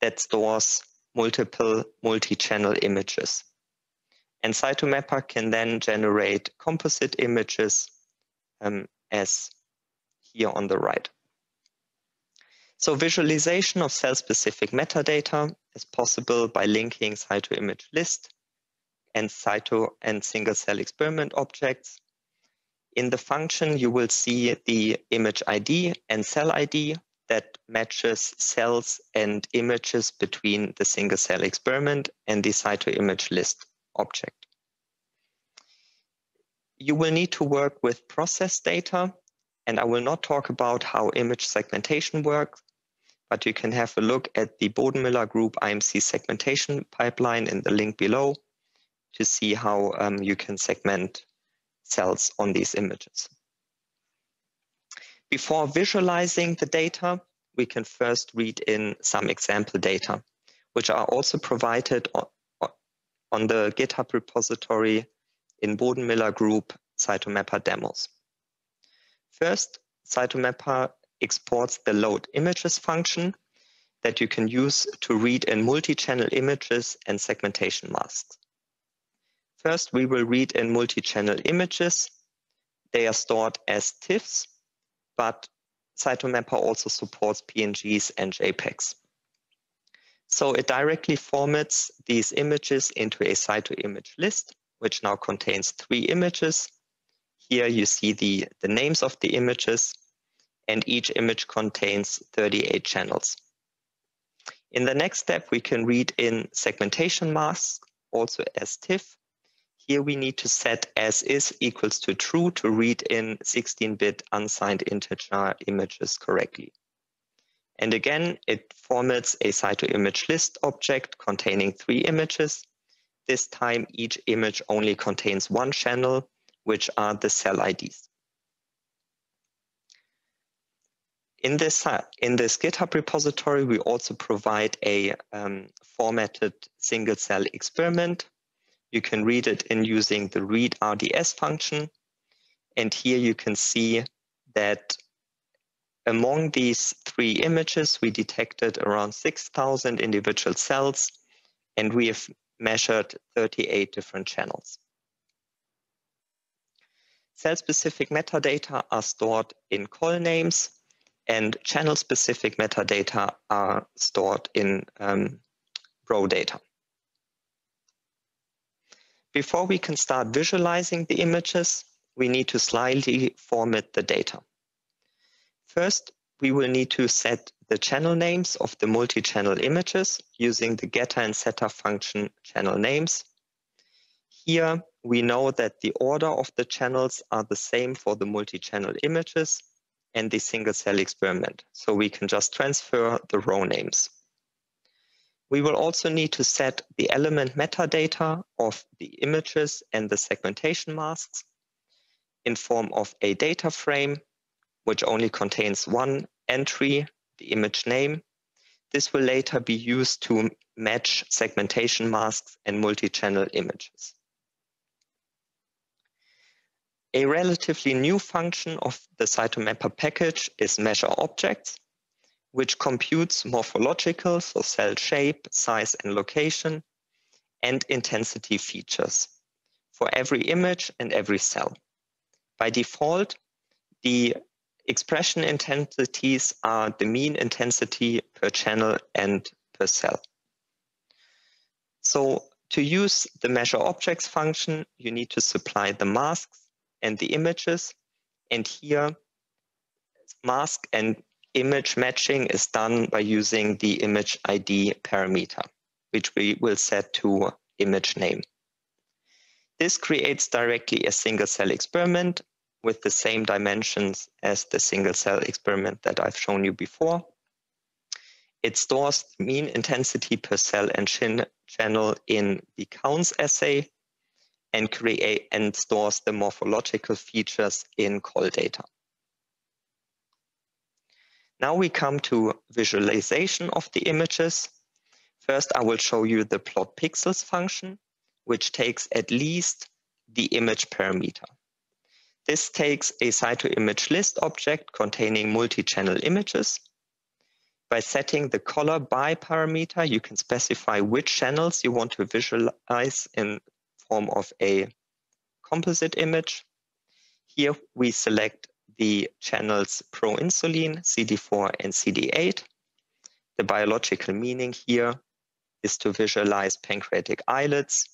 that stores multiple multi-channel images. And CytoMapper can then generate composite images um, as here on the right. So visualization of cell-specific metadata is possible by linking CytoImageList and Cyto and single-cell experiment objects. In the function, you will see the image ID and cell ID that matches cells and images between the single cell experiment and the cytoimage list object. You will need to work with process data, and I will not talk about how image segmentation works, but you can have a look at the Bodenmiller Group IMC segmentation pipeline in the link below to see how um, you can segment cells on these images. Before visualizing the data, we can first read in some example data, which are also provided on, the GitHub repository in Bodenmiller Group CytoMapper demos. First, CytoMapper exports the load images function that you can use to read in multi-channel images and segmentation masks. First, we will read in multi-channel images. They are stored as TIFFs but CytoMapper also supports PNGs and JPEGs. So it directly formats these images into a Cyto image list, which now contains three images. Here you see the, the names of the images, and each image contains 38 channels. In the next step, we can read in segmentation masks, also as TIFF, here we need to set as is equals to true to read in 16-bit unsigned integer images correctly. And again, it formats a Cyto image list object containing three images. This time, each image only contains one channel, which are the cell IDs. In this, in this GitHub repository, we also provide a um, formatted single cell experiment. You can read it in using the read RDS function. And here you can see that among these three images, we detected around 6,000 individual cells, and we have measured 38 different channels. Cell-specific metadata are stored in call names, and channel-specific metadata are stored in um, row data. Before we can start visualizing the images, we need to slightly format the data. First, we will need to set the channel names of the multi-channel images using the getter and setter function channel names. Here, we know that the order of the channels are the same for the multi-channel images and the single cell experiment. So we can just transfer the row names. We will also need to set the element metadata of the images and the segmentation masks in form of a data frame, which only contains one entry, the image name. This will later be used to match segmentation masks and multi-channel images. A relatively new function of the CytoMapper package is measure objects, which computes morphological, so cell shape, size and location, and intensity features for every image and every cell. By default, the expression intensities are the mean intensity per channel and per cell. So to use the measure objects function, you need to supply the masks and the images. And here, mask and image matching is done by using the image ID parameter, which we will set to image name. This creates directly a single cell experiment with the same dimensions as the single cell experiment that I've shown you before. It stores mean intensity per cell and chin channel in the counts assay and create and stores the morphological features in colData. Now we come to visualization of the images. First, I will show you the plot pixels function, which takes at least the image parameter. This takes a cytoimage list object containing multi-channel images. By setting the color by parameter, you can specify which channels you want to visualize in form of a composite image. Here we select the channels proinsulin, CD4 and CD8. The biological meaning here is to visualize pancreatic islets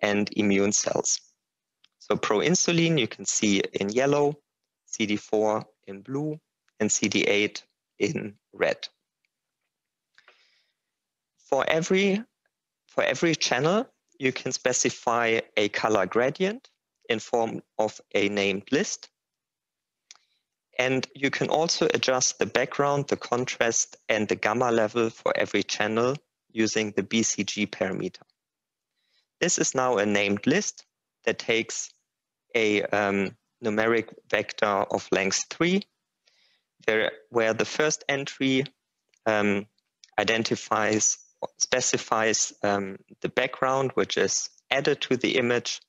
and immune cells. So proinsulin you can see in yellow, CD4 in blue, and CD8 in red. For every, for every channel, you can specify a color gradient in form of a named list. And you can also adjust the background, the contrast, and the gamma level for every channel using the BCG parameter. This is now a named list that takes a um, numeric vector of length 3, there, where the first entry um, identifies specifies um, the background, which is added to the image,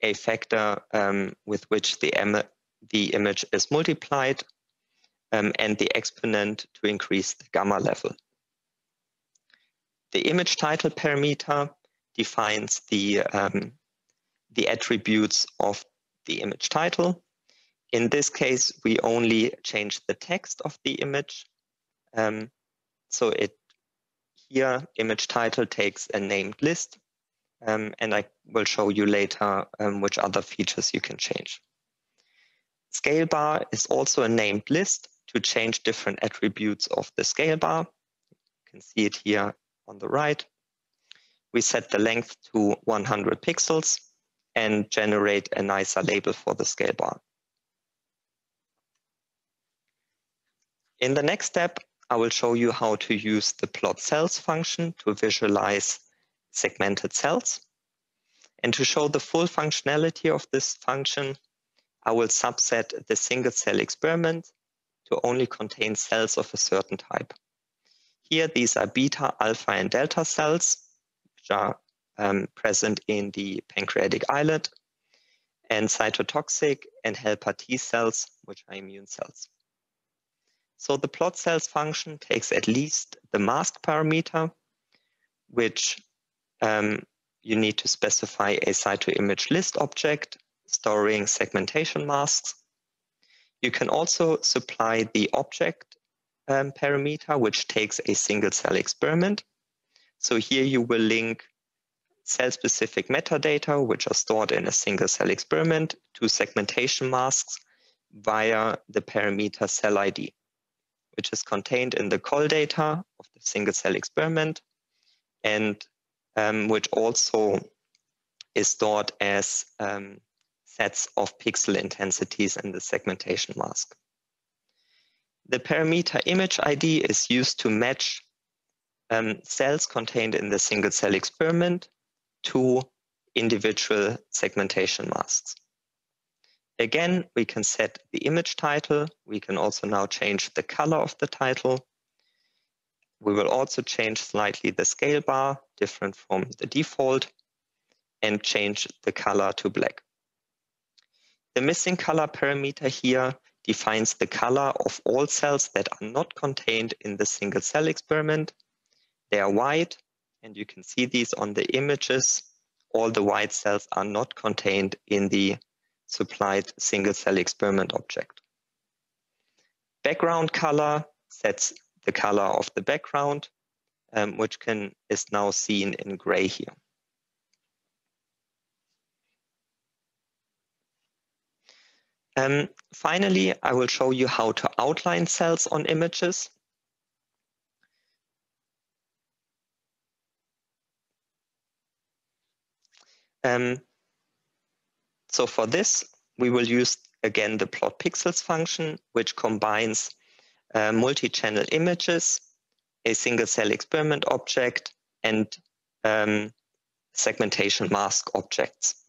a factor um, with which the, the image is multiplied, um, and the exponent to increase the gamma level. The image title parameter defines the, um, the attributes of the image title. In this case, we only change the text of the image. Um, so it here, image title takes a named list, um, and I will show you later um, which other features you can change. Scale bar is also a named list to change different attributes of the scale bar. You can see it here on the right. We set the length to 100 pixels and generate a nicer label for the scale bar. In the next step, I will show you how to use the plot cells function to visualize segmented cells. And to show the full functionality of this function, I will subset the single cell experiment to only contain cells of a certain type. Here, these are beta, alpha, and delta cells, which are um, present in the pancreatic islet, and cytotoxic and helper T cells, which are immune cells. So the plot cells function takes at least the mask parameter, which um, you need to specify a cytoimage list object storing segmentation masks. You can also supply the object um, parameter, which takes a single cell experiment. So here you will link cell-specific metadata, which are stored in a single cell experiment, to segmentation masks via the parameter cell ID, which is contained in the colData of the single cell experiment and um, which also is stored as um, sets of pixel intensities in the segmentation mask. The parameter image ID is used to match um, cells contained in the single cell experiment to individual segmentation masks. Again, we can set the image title. We can also now change the color of the title. We will also change slightly the scale bar, different from the default, and change the color to black. The missing color parameter here defines the color of all cells that are not contained in the single cell experiment. They are white, and you can see these on the images. All the white cells are not contained in the supplied single cell experiment object. Background color sets the color of the background, um, which can is now seen in gray here. Um, finally, I will show you how to outline cells on images. Um, so for this, we will use again the plot pixels function, which combines uh, multi-channel images, a single cell experiment object, and um, segmentation mask objects.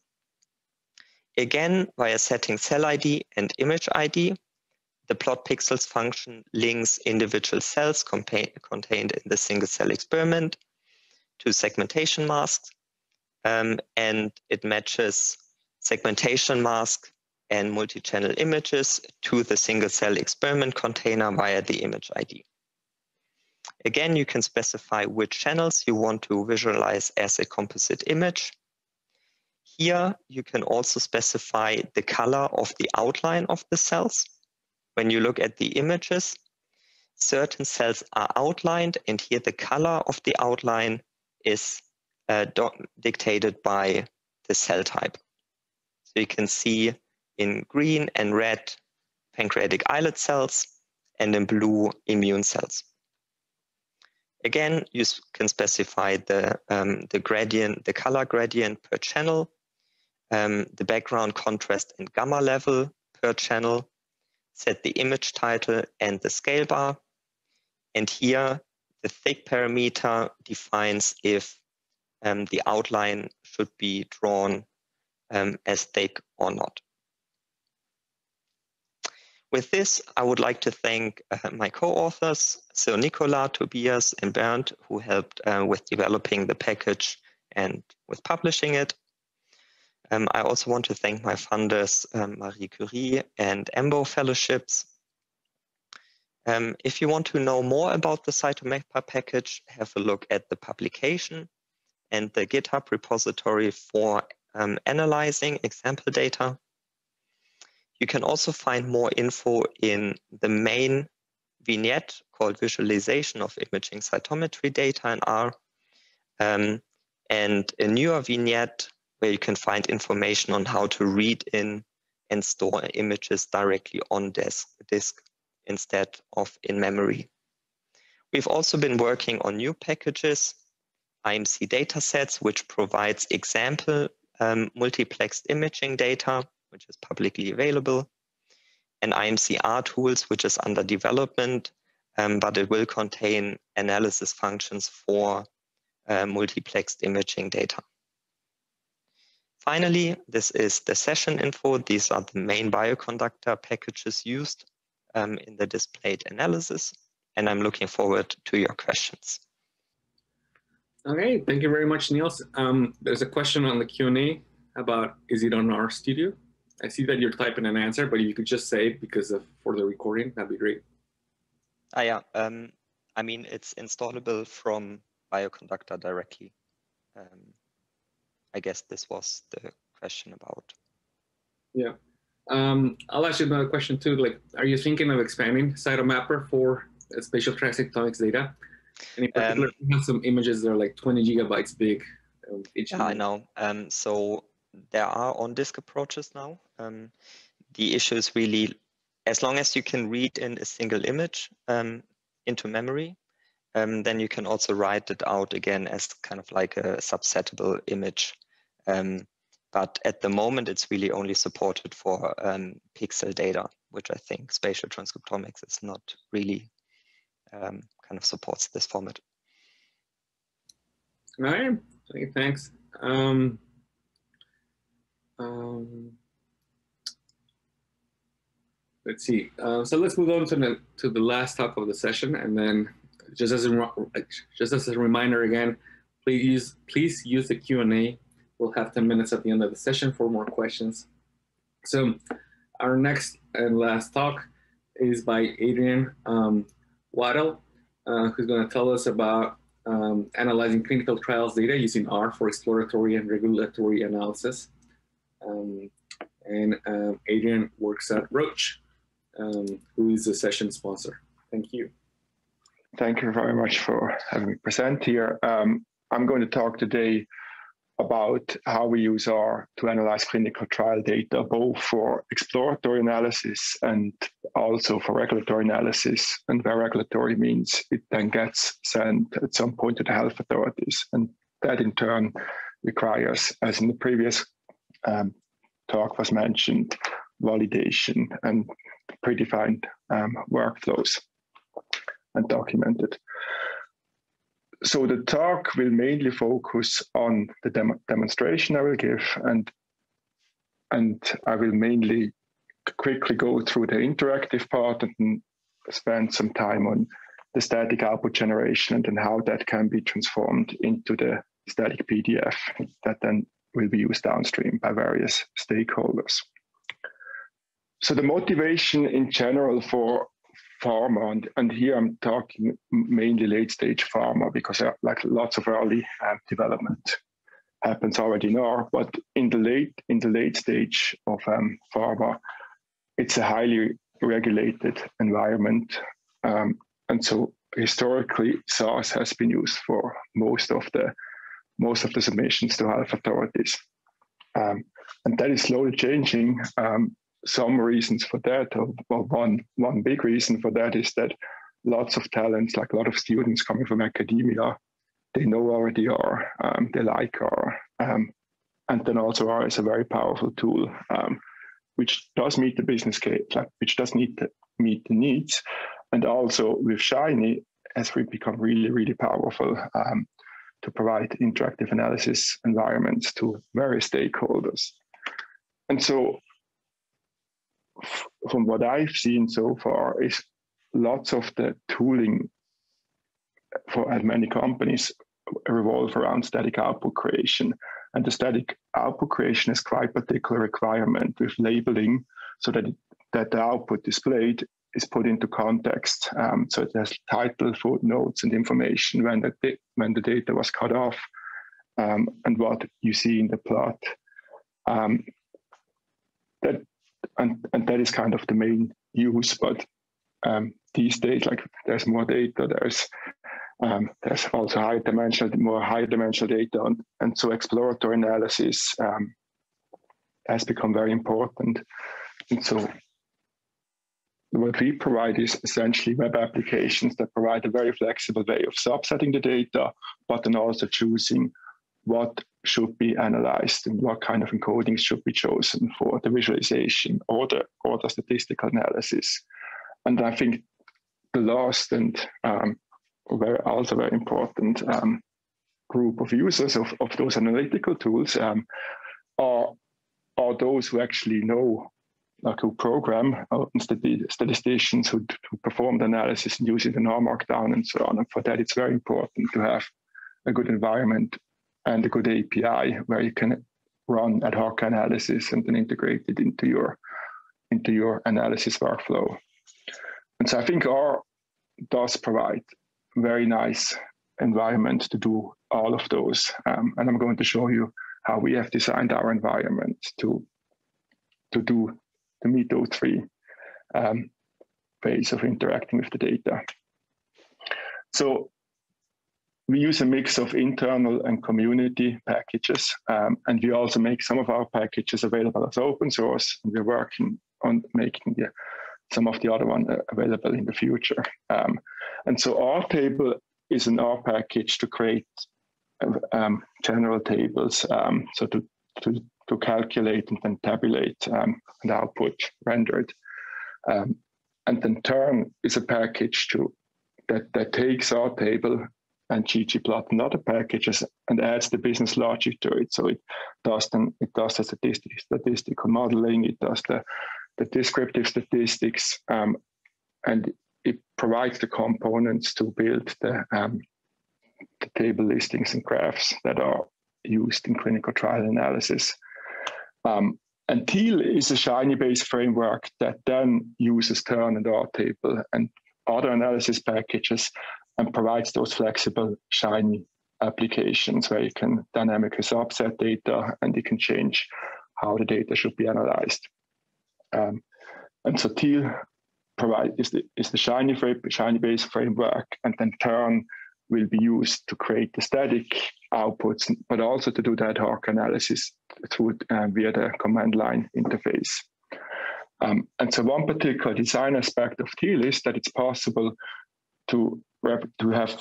Again, via setting cell ID and image ID, the plot pixels function links individual cells contained in the single cell experiment to segmentation masks, um, and it matches segmentation mask and multi-channel images to the single cell experiment container via the image ID. Again, you can specify which channels you want to visualize as a composite image here, you can also specify the color of the outline of the cells. When you look at the images, certain cells are outlined, and here the color of the outline is uh, dictated by the cell type. So you can see in green and red pancreatic islet cells, and in blue immune cells. Again, you can specify the, um, the gradient, the color gradient per channel um, the background contrast and gamma level per channel, set the image title and the scale bar. And here, the thick parameter defines if um, the outline should be drawn um, as thick or not. With this, I would like to thank uh, my co-authors, so Nicola, Tobias, and Bernd, who helped uh, with developing the package and with publishing it. Um, I also want to thank my funders, um, Marie Curie and EMBO Fellowships. Um, if you want to know more about the CytoMapper package, have a look at the publication and the GitHub repository for um, analyzing example data. You can also find more info in the main vignette called Visualization of Imaging Cytometry Data in R, um, and a newer vignette where you can find information on how to read in and store images directly on disk, disk instead of in memory. We've also been working on new packages, IMC datasets, which provides example um, multiplexed imaging data, which is publicly available, and imcRtools, which is under development, um, but it will contain analysis functions for uh, multiplexed imaging data. Finally, this is the session info. These are the main bioconductor packages used um, in the displayed analysis. And I'm looking forward to your questions. Okay, thank you very much, Nils. Um, there's a question on the Q&A about, is it on RStudio? I see that you're typing an answer, but if you could just say it because of for the recording, that'd be great. Ah, yeah. Um, I mean, it's installable from Bioconductor directly. Um, I guess this was the question about. Yeah. Um, I'll ask you another question too. Like, are you thinking of expanding Cytomapper for uh, spatial transcriptomics data? And in particular, um, we have some images that are like 20 gigabytes big. Um, yeah, I know. Um, so there are on-disk approaches now. Um, the issue is really, as long as you can read in a single image um, into memory, um, then you can also write it out again as kind of like a subsettable image. Um, but at the moment, it's really only supported for um, pixel data, which I think spatial transcriptomics is not really um, kind of supports this format. All right, thanks. Um, um, let's see. Uh, so let's move on to the to the last talk of the session, and then just as a just as a reminder again, please use please use the Q and A. We'll have ten minutes at the end of the session for more questions. So, our next and last talk is by Adrian um, Waddell, uh, who's going to tell us about um, analyzing clinical trials data using R for exploratory and regulatory analysis. Um, and um, Adrian works at Roche, um, who is the session sponsor. Thank you. Thank you very much for having me present here. Um, I'm going to talk today about how we use R to analyze clinical trial data, both for exploratory analysis and also for regulatory analysis. And where regulatory means it then gets sent at some point to the health authorities. And that in turn requires, as in the previous um, talk was mentioned, validation and predefined um, workflows and documented. So the talk will mainly focus on the dem demonstration I will give and and I will mainly quickly go through the interactive part and spend some time on the static output generation and then how that can be transformed into the static PDF that then will be used downstream by various stakeholders. So the motivation in general for pharma, and, and here I'm talking mainly late stage pharma because uh, like lots of early uh, development happens already now, but in the late in the late stage of um, pharma, it's a highly regulated environment, um, and so historically SAS has been used for most of the most of the submissions to health authorities. Um, and that is slowly changing. Um, some reasons for that, or, one, one big reason for that is that lots of talents, like a lot of students coming from academia, they know already R, um, they like R. Um, and then also R is a very powerful tool, um, which does meet the business case, like, which does need to meet the needs. And also with Shiny, has we become really, really powerful. Um, to provide interactive analysis environments to various stakeholders. And so from what I've seen so far is lots of the tooling for at many companies revolve around static output creation. And the static output creation is quite particular requirement with labeling so that, that the output displayed is put into context. Um, so it has title, footnotes, and information when the when the data was cut off, um, and what you see in the plot. Um, that and and that is kind of the main use. But um, these days, like there's more data. There's um, there's also high dimensional, more high dimensional data, and, and so exploratory analysis um, has become very important. And so what we provide is essentially web applications that provide a very flexible way of subsetting the data, but then also choosing what should be analyzed and what kind of encodings should be chosen for the visualization or the, or the statistical analysis. And I think the last and um, very, also very important um, group of users of, of those analytical tools um, are, are those who actually know like who program uh, statisticians who, who perform the analysis and using the R Markdown and so on. And for that, it's very important to have a good environment and a good API where you can run ad hoc analysis and then integrate it into your into your analysis workflow. And so I think R does provide very nice environment to do all of those. Um, and I'm going to show you how we have designed our environment to to do to meet those three um, ways of interacting with the data. So we use a mix of internal and community packages, um, and we also make some of our packages available as open source, and we're working on making the, some of the other one uh, available in the future. Um, and so R table is an R package to create um, general tables, um, so to, to, to calculate and then tabulate um, output rendered. Um, and then tern is a package to that, that takes our table and ggplot and other packages and adds the business logic to it. So it does then it does the statistic, statistical modeling, it does the, the descriptive statistics, um, and it provides the components to build the, um, the table listings and graphs that are used in clinical trial analysis. Um, and Teal is a Shiny-based framework that then uses tern and R table and other analysis packages and provides those flexible Shiny applications where you can dynamically subset data and you can change how the data should be analyzed. Um, and so Teal provide is the is the Shiny frame, Shiny based framework, and then tern will be used to create the static outputs, but also to do the ad hoc analysis through uh, via the command line interface. Um, and so one particular design aspect of Teal is that it's possible to, rep- to have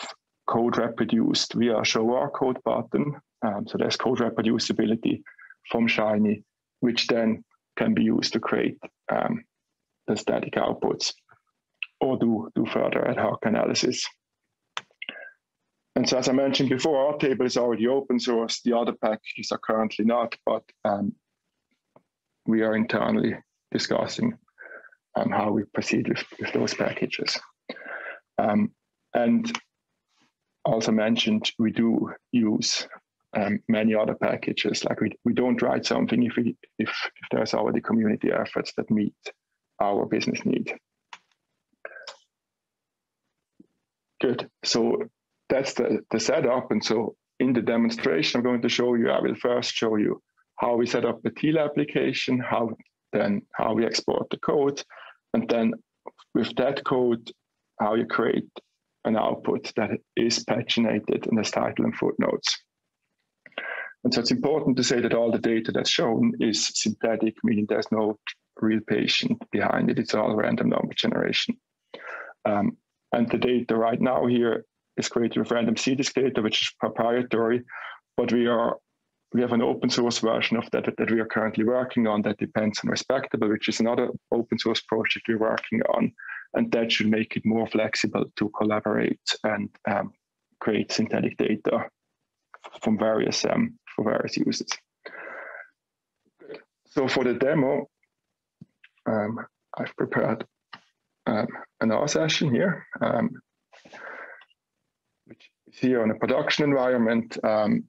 code reproduced via show our code button. Um, so there's code reproducibility from Shiny, which then can be used to create um, the static outputs or do, do further ad hoc analysis. And so as I mentioned before, our table is already open source. The other packages are currently not, but um, we are internally discussing um, how we proceed with, with those packages. Um, and also mentioned, we do use um, many other packages. Like we, we don't write something if, we, if, if there's already community efforts that meet our business need. Good. So that's the, the setup. And so in the demonstration I'm going to show you, I will first show you how we set up the Teal application, how then how we export the code, and then with that code, how you create an output that is paginated in the title and footnotes. And so it's important to say that all the data that's shown is synthetic, meaning there's no real patient behind it. It's all random number generation. Um, and the data right now here is created with random CDISC data, which is proprietary, but we are we have an open source version of that that we are currently working on that depends on Respectable, which is another open source project we're working on, and that should make it more flexible to collaborate and um, create synthetic data from various um, for various uses. So for the demo, um, I've prepared um, an R session here, um, which is here on a production environment um,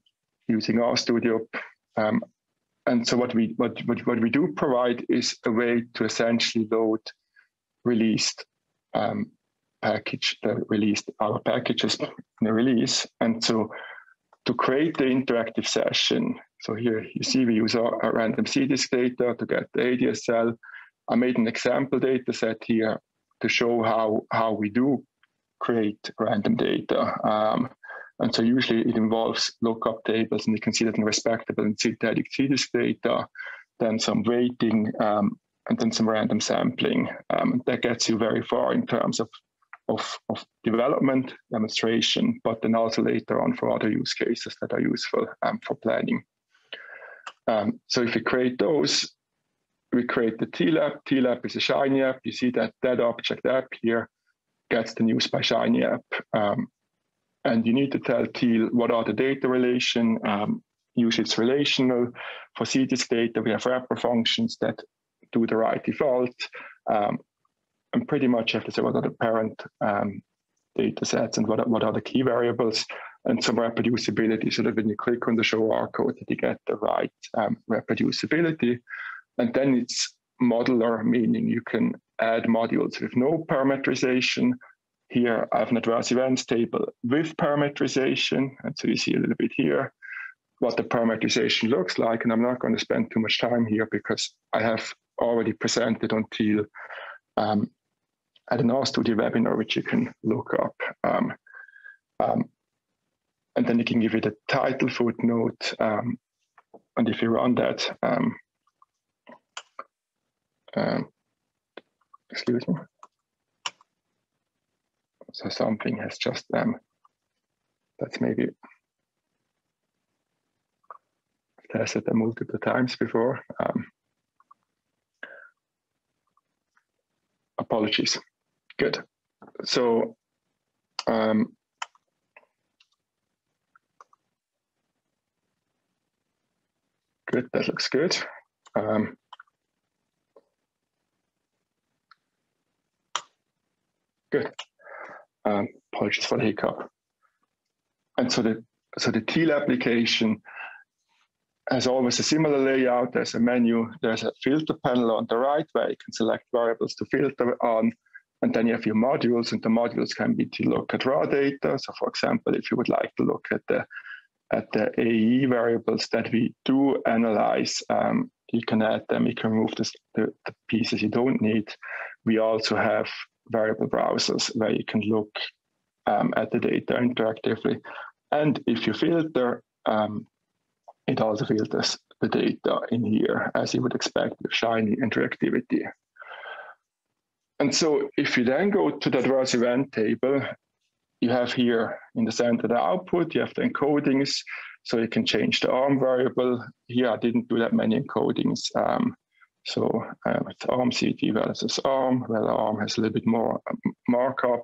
using RStudio. Um, and so what we what, what, what we do provide is a way to essentially load released um, package, that released our packages in the release. And so to create the interactive session, so here you see we use our, random CDISC data to get the ADSL I made an example data set here to show how, how we do create random data. Um, and so usually it involves lookup tables, and you can see that in respectable and synthetic CDISC data, then some weighting, um, and then some random sampling. Um, that gets you very far in terms of, of, of, development, demonstration, but then also later on for other use cases that are useful um, for planning. Um, so if we create those, we create the TLAP. TLAP is a Shiny app. You see that that object app here gets the news by Shiny app. Um, and you need to tell Teal what are the data relation. Um, usually it's relational. For CDISC data, we have wrapper functions that do the right default, um, and pretty much have to say what are the parent um, data sets and what are, what are the key variables and some reproducibility so that when you click on the show R code that you get the right um, reproducibility. And then it's modular, meaning you can add modules with no parameterization. Here I have an adverse events table with parameterization. And so you see a little bit here what the parameterization looks like. And I'm not going to spend too much time here because I have already presented on Teal um, at an RStudio webinar, which you can look up. Um, um, and then you can give it a title footnote. Um, and if you run that, um, um, excuse me. So something has just, um, that's maybe tested them multiple times before. Apologies. Good. So um, good, that looks good. Um, good. Um, apologies for the hiccup. And so the so the teal application has always a similar layout. There's a menu, there's a filter panel on the right where you can select variables to filter on. And then you have your modules, and the modules can be to look at raw data. So, for example, if you would like to look at the at the AE variables that we do analyze, um, you can add them. You can remove the, the, pieces you don't need. We also have variable browsers where you can look um, at the data interactively. And if you filter, um, it also filters the data in here as you would expect with Shiny interactivity. And so if you then go to the adverse event table, you have here in the center the output, you have the encodings, so you can change the ARM variable. Here I didn't do that many encodings. Um, so um, it's ARM CT versus ARM, well ARM has a little bit more um, markup.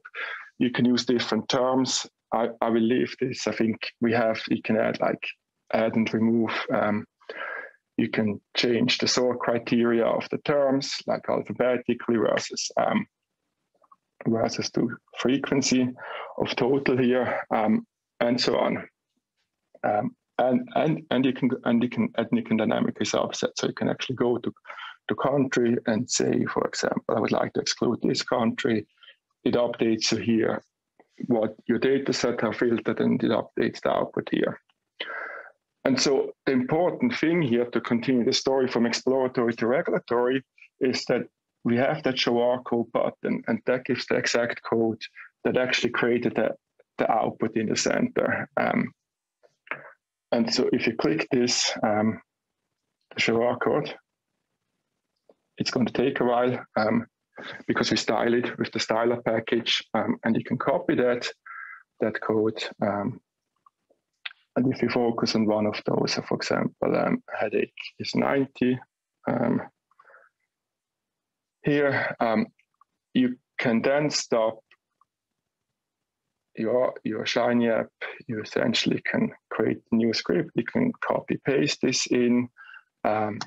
You can use different terms. I, I will leave this. I think we have, you can add like add and remove. Um, you can change the sort criteria of the terms, like alphabetically versus um, versus to frequency of total here, um, and so on. Um, and and and you can and you can and you can dynamically subset, so you can actually go to to country and say, for example, I would like to exclude this country. It updates you here what your data set are filtered, and it updates the output here. And so the important thing here to continue the story from exploratory to regulatory is that we have that show R code button, and that gives the exact code that actually created the, the output in the center. Um, and so if you click this, um, the show R code, it's going to take a while um, because we style it with the styler package, um, and you can copy that that code um, and if you focus on one of those, so for example, um, headache is 90. Um, here, um, you can then stop your, your Shiny app. You essentially can create a new script. You can copy paste this in. Um,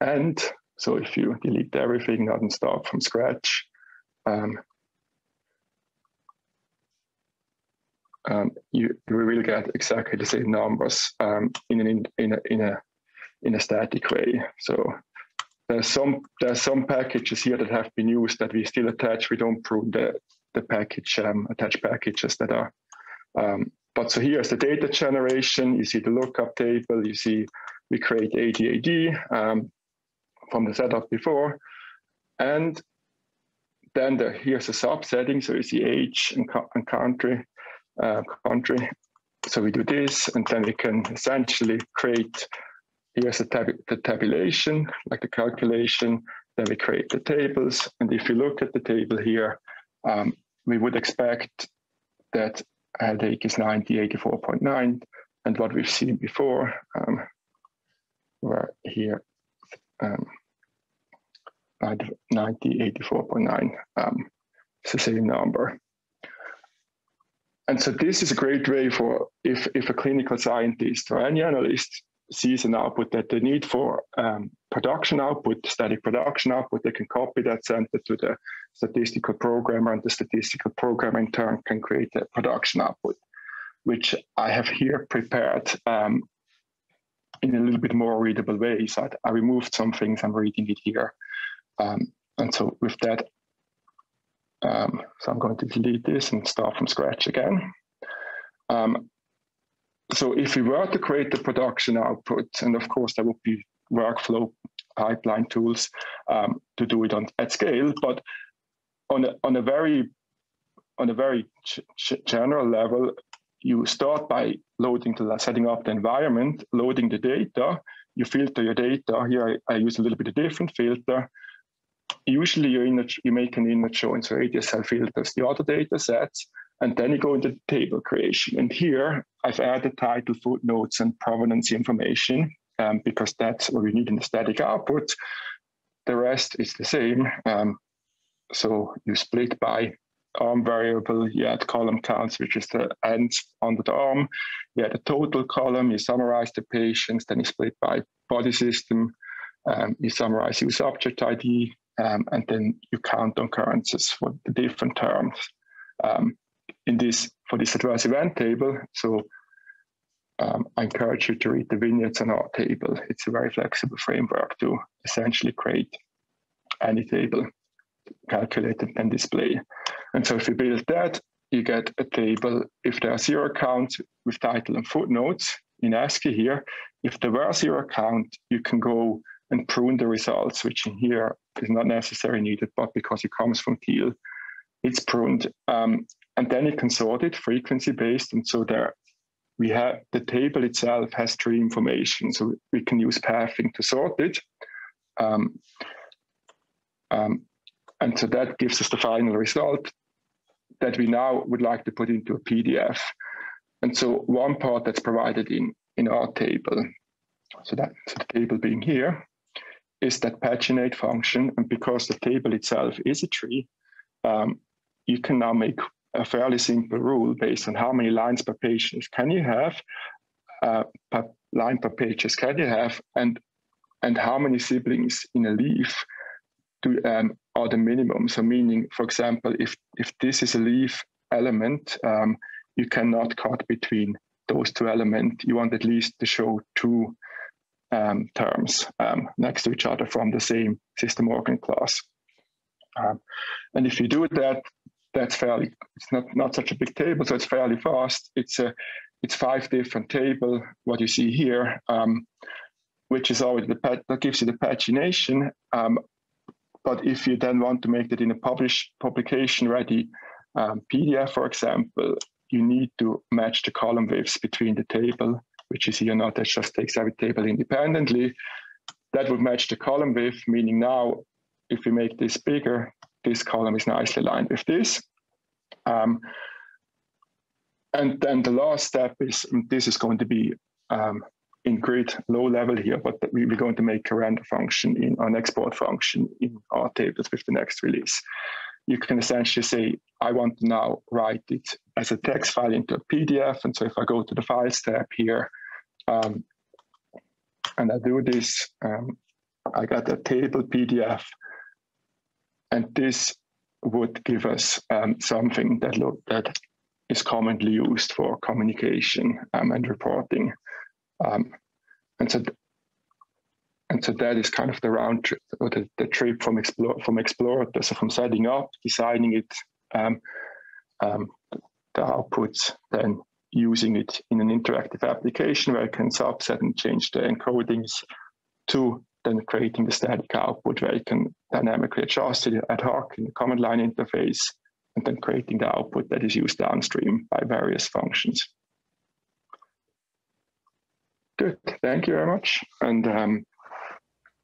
and so if you delete everything and start from scratch, um, um, you, you will get exactly the same numbers um, in, an, in, a, in, a, in a static way. So there's some there's some packages here that have been used that we still attach. We don't prove the the package um, attached packages that are. Um, but so here's the data generation. You see the lookup table. You see we create ADAE um, from the setup before, and then the, here's a subsetting. So you see age and, and country uh, country. So we do this, and then we can essentially create, here's a tab the tabulation, like the calculation, then we create the tables. And if you look at the table here, um, we would expect that headache is 90, 84.9, and what we've seen before, um, where here, um, 90, 84.9, um, it's the same number and so this is a great way for if, if a clinical scientist or any analyst sees an output that they need for um, production output, static production output, they can copy that, send it to the statistical programmer, and the statistical programmer in turn can create a production output, which I have here prepared um, in a little bit more readable way. So I, I removed some things, I'm reading it here. Um, and so with that, um, so I'm going to delete this and start from scratch again. Um, so if we were to create the production output, and of course there would be workflow pipeline tools um, to do it on at scale, but on a, on a very on a very general level, you start by loading the setting up the environment, loading the data. You filter your data. Here I, I use a little bit of different filter. Usually your image, you make an image showing so ADSL filters the other data sets, and then you go into the table creation. And here I've added title, footnotes, and provenance information um, because that's what we need in the static output. The rest is the same. Um, so you split by arm variable, you add column counts, which is the ends under the arm. You add a total column, you summarize the patients, then you split by body system, um, you summarize your subject ID, um, and then you count occurrences for the different terms. Um, in this for this adverse event table. So um, I encourage you to read the vignettes on our table. It's a very flexible framework to essentially create any table, calculate it and display. And so if you build that, you get a table if there are zero counts with title and footnotes in ASCII here. If there were zero count, you can go and prune the results, which in here is not necessarily needed, but because it comes from Teal, it's pruned. Um, and then it can sort it frequency based. And so there we have the table itself has tree information. So we can use pathing to sort it. Um, um, and so that gives us the final result that we now would like to put into a PDF. And so one part that's provided in, in our table, so that so the table being here, is that paginate function. And because the table itself is a tree, um, you can now make a fairly simple rule based on how many lines per page can you have, uh, per line per pages can you have, and and how many siblings in a leaf do, um, are the minimum. So meaning, for example, if if this is a leaf element, um, you cannot cut between those two elements. You want at least to show two um, terms um, next to each other from the same system organ class. Um, and if you do that, that's fairly it's not not such a big table so it's fairly fast it's a it's five different table what you see here um, which is always the that gives you the pagination um, but if you then want to make that in a publish publication ready um, pdf for example you need to match the column widths between the table which is here not that just takes every table independently that would match the column width meaning now if we make this bigger this column is nicely aligned with this. Um, and then the last step is this is going to be um, in grid low level here, but we, are going to make a render function in an export function in rtables with the next release. You can essentially say, I want to now write it as a text file into a PDF. And so if I go to the files tab here, um, and I do this, um, I got a table PDF and this would give us um, something that look that is commonly used for communication um, and reporting. Um, and so and so that is kind of the round trip or the, the trip from explore from explorer so from setting up designing it um, um, the outputs then using it in an interactive application where I can subset and change the encodings to then creating the static output where you can dynamically adjust it ad hoc in the command line interface, and then creating the output that is used downstream by various functions. Good, thank you very much. And um,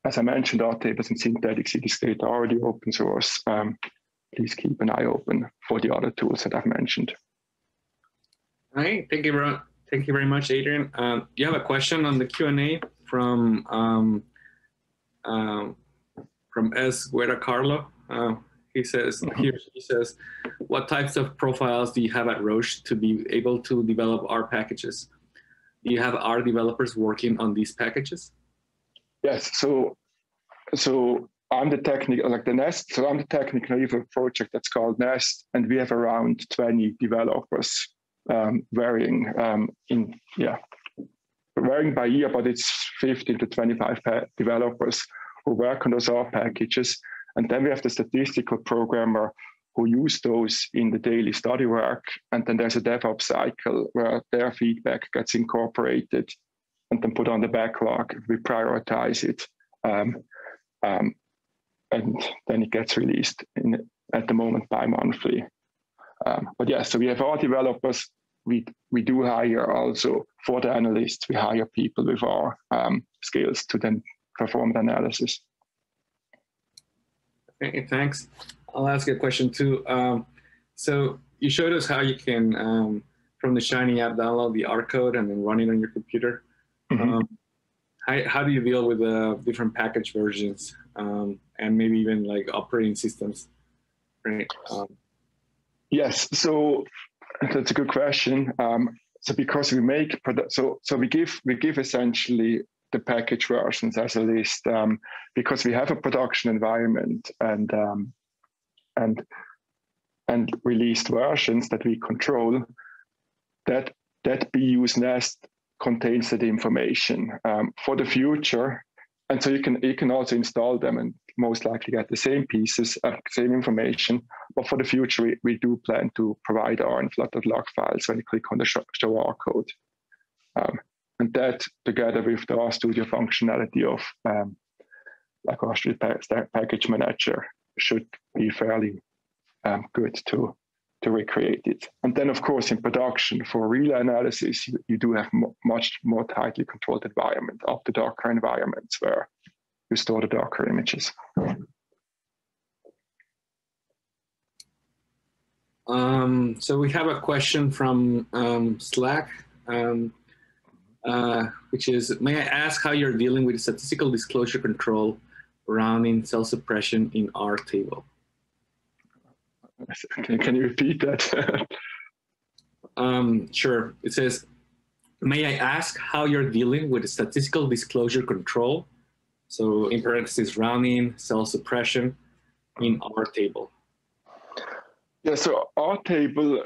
as I mentioned, rtables and synthetic CDISC are already open source. Um, please keep an eye open for the other tools that I've mentioned. All right, thank you thank you very much, Adrian. Um, you have a question on the Q&A from um, um, from S. Guerra Carlo. Uh, he says, here he says, what types of profiles do you have at Roche to be able to develop R packages? do you have R developers working on these packages? Yes. So, so I'm the technical, like the Nest. So I'm the technical lead a project that's called Nest, and we have around 20 developers, um, varying um, in yeah, varying by year, but it's 15 to 25 developers who work on those R packages. And then we have the statistical programmer who use those in the daily study work. And then there's a DevOps cycle where their feedback gets incorporated and then put on the backlog. We prioritize it. Um, um, and then it gets released in, at the moment bi-monthly. Um, but yeah, so we have our developers. We we do hire also for the analysts. We hire people with our um, skills to then perform the analysis. Okay, thanks. I'll ask you a question too. Um, so you showed us how you can, um, from the Shiny app, download the R code and then run it on your computer. Mm-hmm. Um, how, how do you deal with the different package versions um, and maybe even like operating systems? Right. Um, yes. So that's a good question. Um, so because we make so so we give we give essentially the package versions as a list um, because we have a production environment and um, and and released versions that we control, that that BU's nest contains the information um, for the future. And so you can you can also install them and most likely get the same pieces, uh, same information. But for the future, we, we do plan to provide R and Flutter log files when you click on the show, show R code. Um, and that together with the RStudio functionality of um, like RStudio package manager should be fairly um, good to to recreate it. And then, of course, in production for real analysis, you, you do have much more tightly controlled environment of the Docker environments where you store the Docker images. Um, so we have a question from um, Slack, um, uh, which is, may I ask how you're dealing with statistical disclosure control rounding cell suppression in R table. Can, can you repeat that? um, sure. It says, may I ask how you're dealing with statistical disclosure control? So in parentheses, rounding, cell suppression in our table. Yeah, so our table,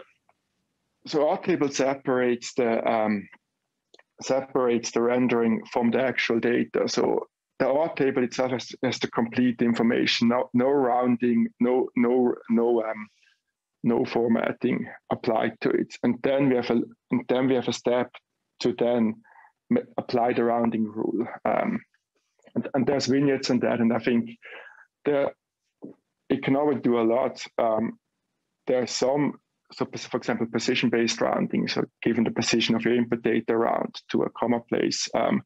so our table separates the um, separates the rendering from the actual data. So the R table itself has, has the complete information, no, no rounding, no no no um, no formatting applied to it, and then we have a and then we have a step to then apply the rounding rule. Um, and, and, there's vignettes and that, and I think there it can always do a lot. Um, there are some so for example, position-based rounding. So given the position of your input data round to a comma place, um,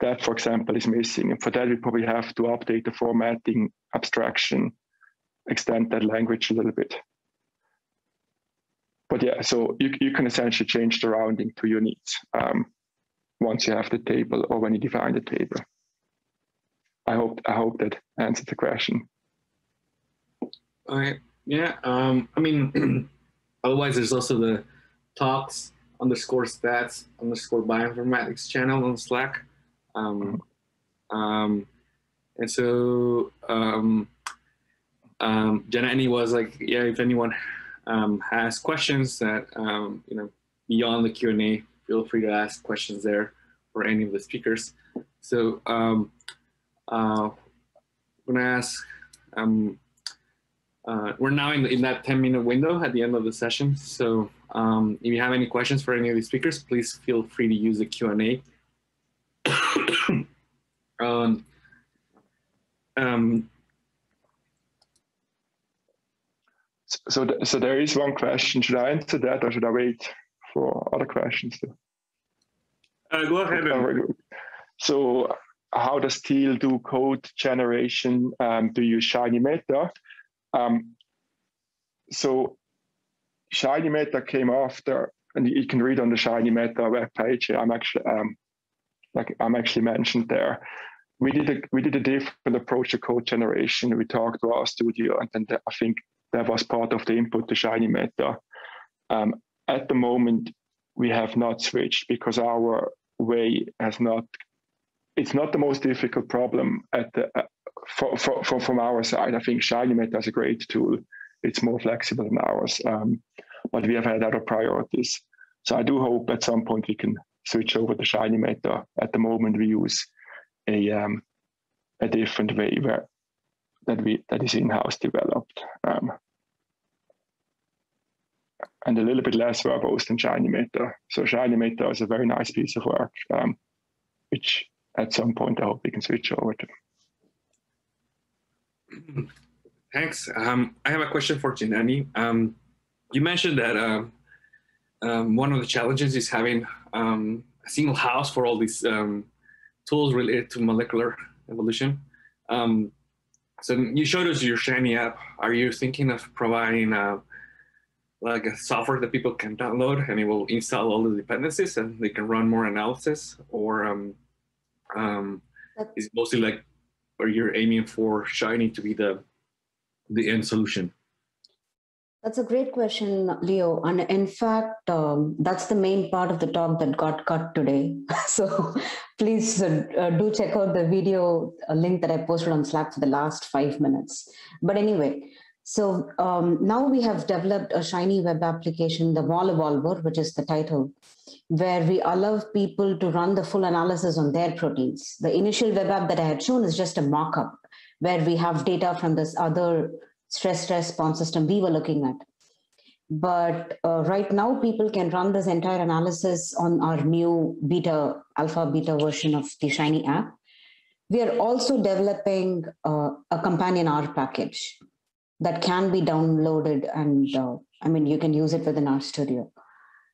that, for example, is missing. And for that, we probably have to update the formatting abstraction, extend that language a little bit. But yeah, so you, you can essentially change the rounding to your needs um, once you have the table or when you define the table. I hope I hope that answers the question. All right. Yeah. Um, I mean, otherwise, there's also the talks underscore stats underscore bioinformatics channel on Slack. Um, um, and so um, um, Janani was like, yeah, if anyone um, has questions that um, you know beyond the Q and A, feel free to ask questions there for any of the speakers. So um, uh, I'm gonna ask. Um, uh, we're now in, in that 10 minute window at the end of the session. So um, if you have any questions for any of the speakers, please feel free to use the Q&A um, um, so, th so there is one question. Should I answer that, or should I wait for other questions? Uh, go ahead. And... So, how does Teal do code generation? Um, do you use Shiny Meta? Um, so, Shiny Meta came after, and you can read on the Shiny Meta webpage. I'm actually um, like I'm actually mentioned there. We did a we did a different approach to code generation. We talked to RStudio, and then the, I think that was part of the input to Shiny Meta. Um, at the moment, we have not switched because our way has not. It's not the most difficult problem at the uh, for, for, for, from our side. I think Shiny Meta is a great tool. It's more flexible than ours, um, but we have had other priorities. So I do hope at some point we can switch over to Shiny Meta. At the moment, we use a um, a different way where that we that is in-house developed. Um, and a little bit less verbose than ShinyMeta. So ShinyMeta is a very nice piece of work, um, which at some point I hope we can switch over to. Thanks. Um, I have a question for Janani. Um, you mentioned that um, one of the challenges is having um, a single house for all these tools related to molecular evolution. Um, so you showed us your Shiny app. Are you thinking of providing uh, like a software that people can download and it will install all the dependencies and they can run more analysis? Or um, um, is mostly like, or you're aiming for Shiny to be the the end solution? That's a great question, Leo. And in fact, um, that's the main part of the talk that got cut today. so please uh, uh, do check out the video link that I posted on Slack for the last five minutes. But anyway, so um, now we have developed a Shiny web application, the MolEvolvR, which is the title, where we allow people to run the full analysis on their proteins. The initial web app that I had shown is just a mock-up where we have data from this other stress response system we were looking at. But uh, right now, people can run this entire analysis on our new beta, alpha beta version of the Shiny app. We are also developing uh, a companion R package that can be downloaded and uh, I mean, you can use it within RStudio.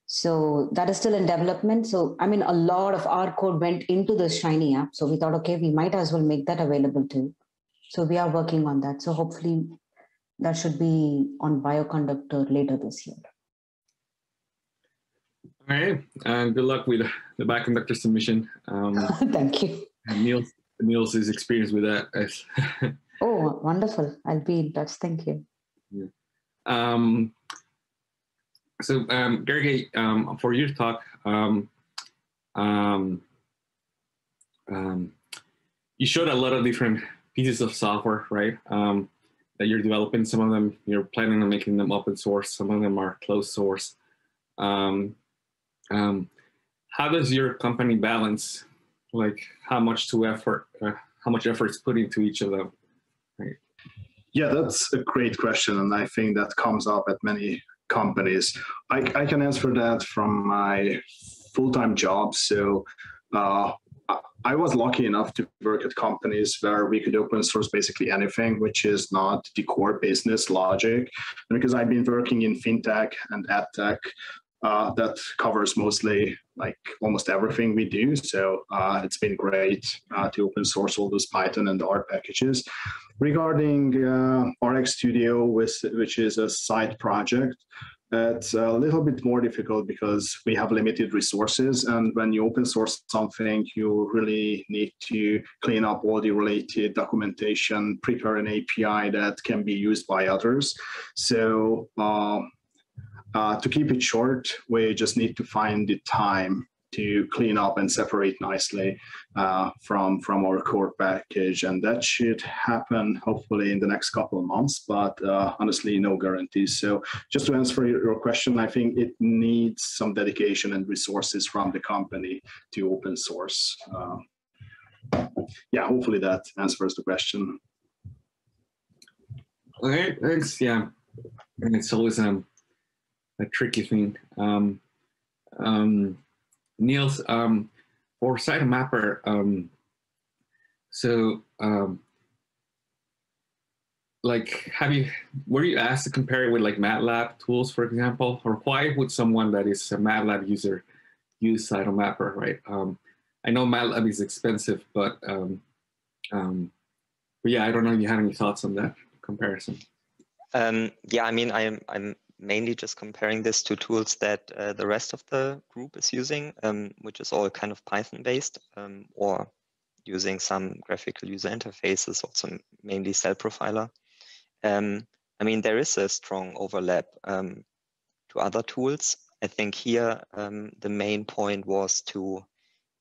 So that is still in development. So, I mean, a lot of our code went into this Shiny app. So we thought, okay, we might as well make that available too. So we are working on that. So hopefully that should be on bioconductor later this year. All right, and good luck with the bioconductor submission. Um, Thank you. Nils, Nils is experienced with that. oh, wonderful. I'll be in touch. Thank you. Yeah. Um, so, um, um, for your talk, um, um, um, you showed a lot of different pieces of software, right? Um, that you're developing. Some of them you're planning on making them open source. Some of them are closed source. Um, um, how does your company balance, like how much to effort, uh, how much effort is put into each of them? Right? Yeah, that's a great question, and I think that comes up at many companies. I, I can answer that from my full-time job. So uh, I was lucky enough to work at companies where we could open source basically anything, which is not the core business logic. And because I've been working in fintech and ad tech, uh, that covers mostly like almost everything we do. So uh, it's been great uh, to open source all those Python and R packages. Regarding uh, RxStudio, which is a side project, it's a little bit more difficult because we have limited resources. And when you open source something, you really need to clean up all the related documentation, prepare an API that can be used by others. So uh, uh, to keep it short, we just need to find the time to clean up and separate nicely uh, from from our core package, and that should happen hopefully in the next couple of months. But uh, honestly, no guarantees. So just to answer your question, I think it needs some dedication and resources from the company to open source. Uh, yeah, hopefully that answers the question. Okay, thanks. Yeah, and it's always um, a tricky thing. Um, um, Nils, um, for Cytomapper, um, so um, like, have you were you asked to compare it with like MATLAB tools, for example, or why would someone that is a MATLAB user use Cytomapper, right? Um, I know MATLAB is expensive, but um, um, but yeah, I don't know if you have any thoughts on that comparison. Um, yeah, I mean, I'm I'm mainly just comparing this to tools that uh, the rest of the group is using, um, which is all kind of Python based um, or using some graphical user interfaces, also mainly cell profiler. Um, I mean, there is a strong overlap um, to other tools. I think here um, the main point was to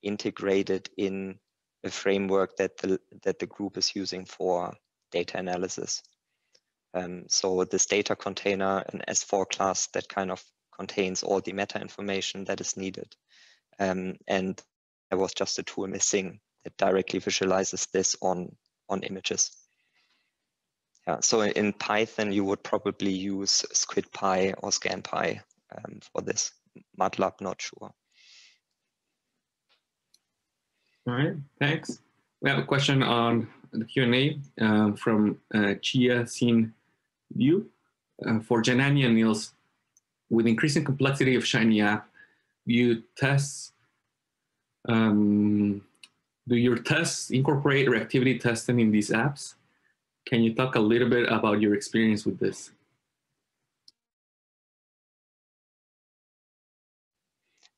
integrate it in a framework that the, that the group is using for data analysis. Um, so this data container, an S4 class that kind of contains all the meta information that is needed. Um, and there was just a tool missing that directly visualizes this on, on images. Yeah, so in Python, you would probably use SquidPy or ScanPy um, for this. MATLAB, not sure. All right, thanks. We have a question on the Q&A um, from uh, Chia Sin Liu. Uh, for Janani and Nils, with increasing complexity of Shiny app, you test, um, do your tests incorporate reactivity testing in these apps? Can you talk a little bit about your experience with this?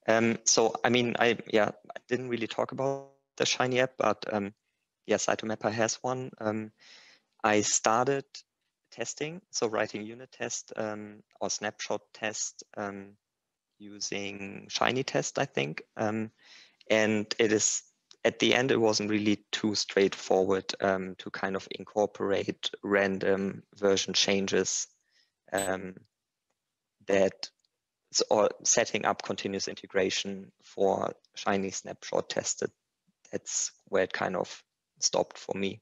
Um, so, I mean, I yeah, I didn't really talk about the Shiny app, but um, yeah, Cytomapper has one. Um, I started testing, so writing unit test um, or snapshot test um, using Shiny test, I think. Um, and it is at the end, it wasn't really too straightforward um, to kind of incorporate random version changes um, that or setting up continuous integration for Shiny snapshot tested. That's where it kind of stopped for me.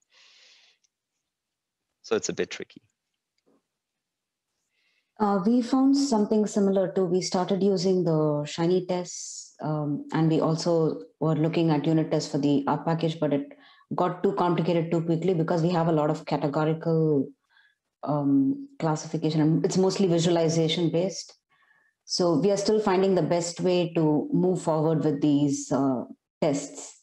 So it's a bit tricky. Uh, we found something similar to we started using the shiny tests um, and we also were looking at unit tests for the R package, but it got too complicated too quickly because we have a lot of categorical um, classification and it's mostly visualization based. So we are still finding the best way to move forward with these uh, tests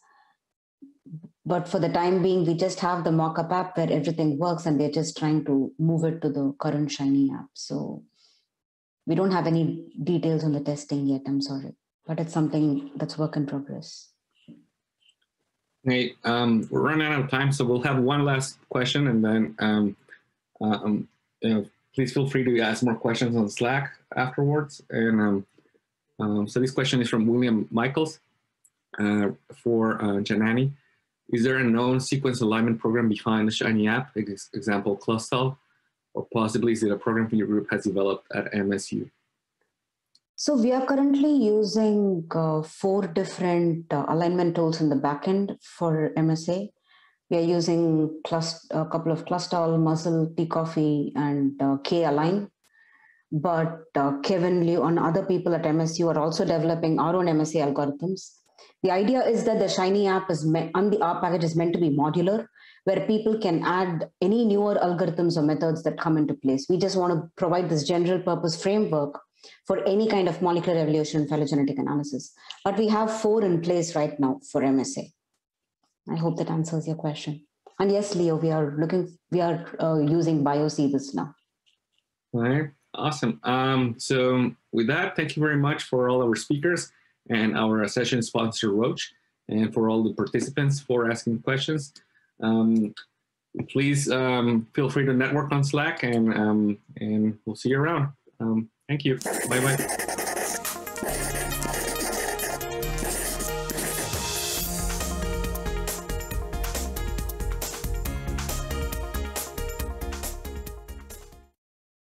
but for the time being, we just have the mockup app where everything works and we're just trying to move it to the current Shiny app. So we don't have any details on the testing yet, I'm sorry, but it's something that's work in progress. Hey, um, we're running out of time, so we'll have one last question and then um, um, you know, please feel free to ask more questions on Slack afterwards. And um, um, so this question is from William Michaels uh, for uh, Janani. Is there a known sequence alignment program behind the Shiny app, example Clustal, or possibly is it a program your group has developed at MSU? So we are currently using uh, four different uh, alignment tools in the backend for MSA. We are using a couple of Clustal, MUSCLE, Pcoffee, and uh, K-Align. But uh, Kevin Liu and other people at MSU are also developing our own MSA algorithms. The idea is that the Shiny app is meant, and the app package is meant to be modular, where people can add any newer algorithms or methods that come into place. We just want to provide this general purpose framework for any kind of molecular evolution phylogenetic analysis. But we have four in place right now for MSA. I hope that answers your question. And yes, Leo, we are looking, we are uh, using BioC now. All right, awesome. Um, so with that, thank you very much for all our speakers and our session sponsor Roche, and for all the participants for asking questions. Um, please um, feel free to network on Slack, and um, and we'll see you around. Um, thank you. Bye bye.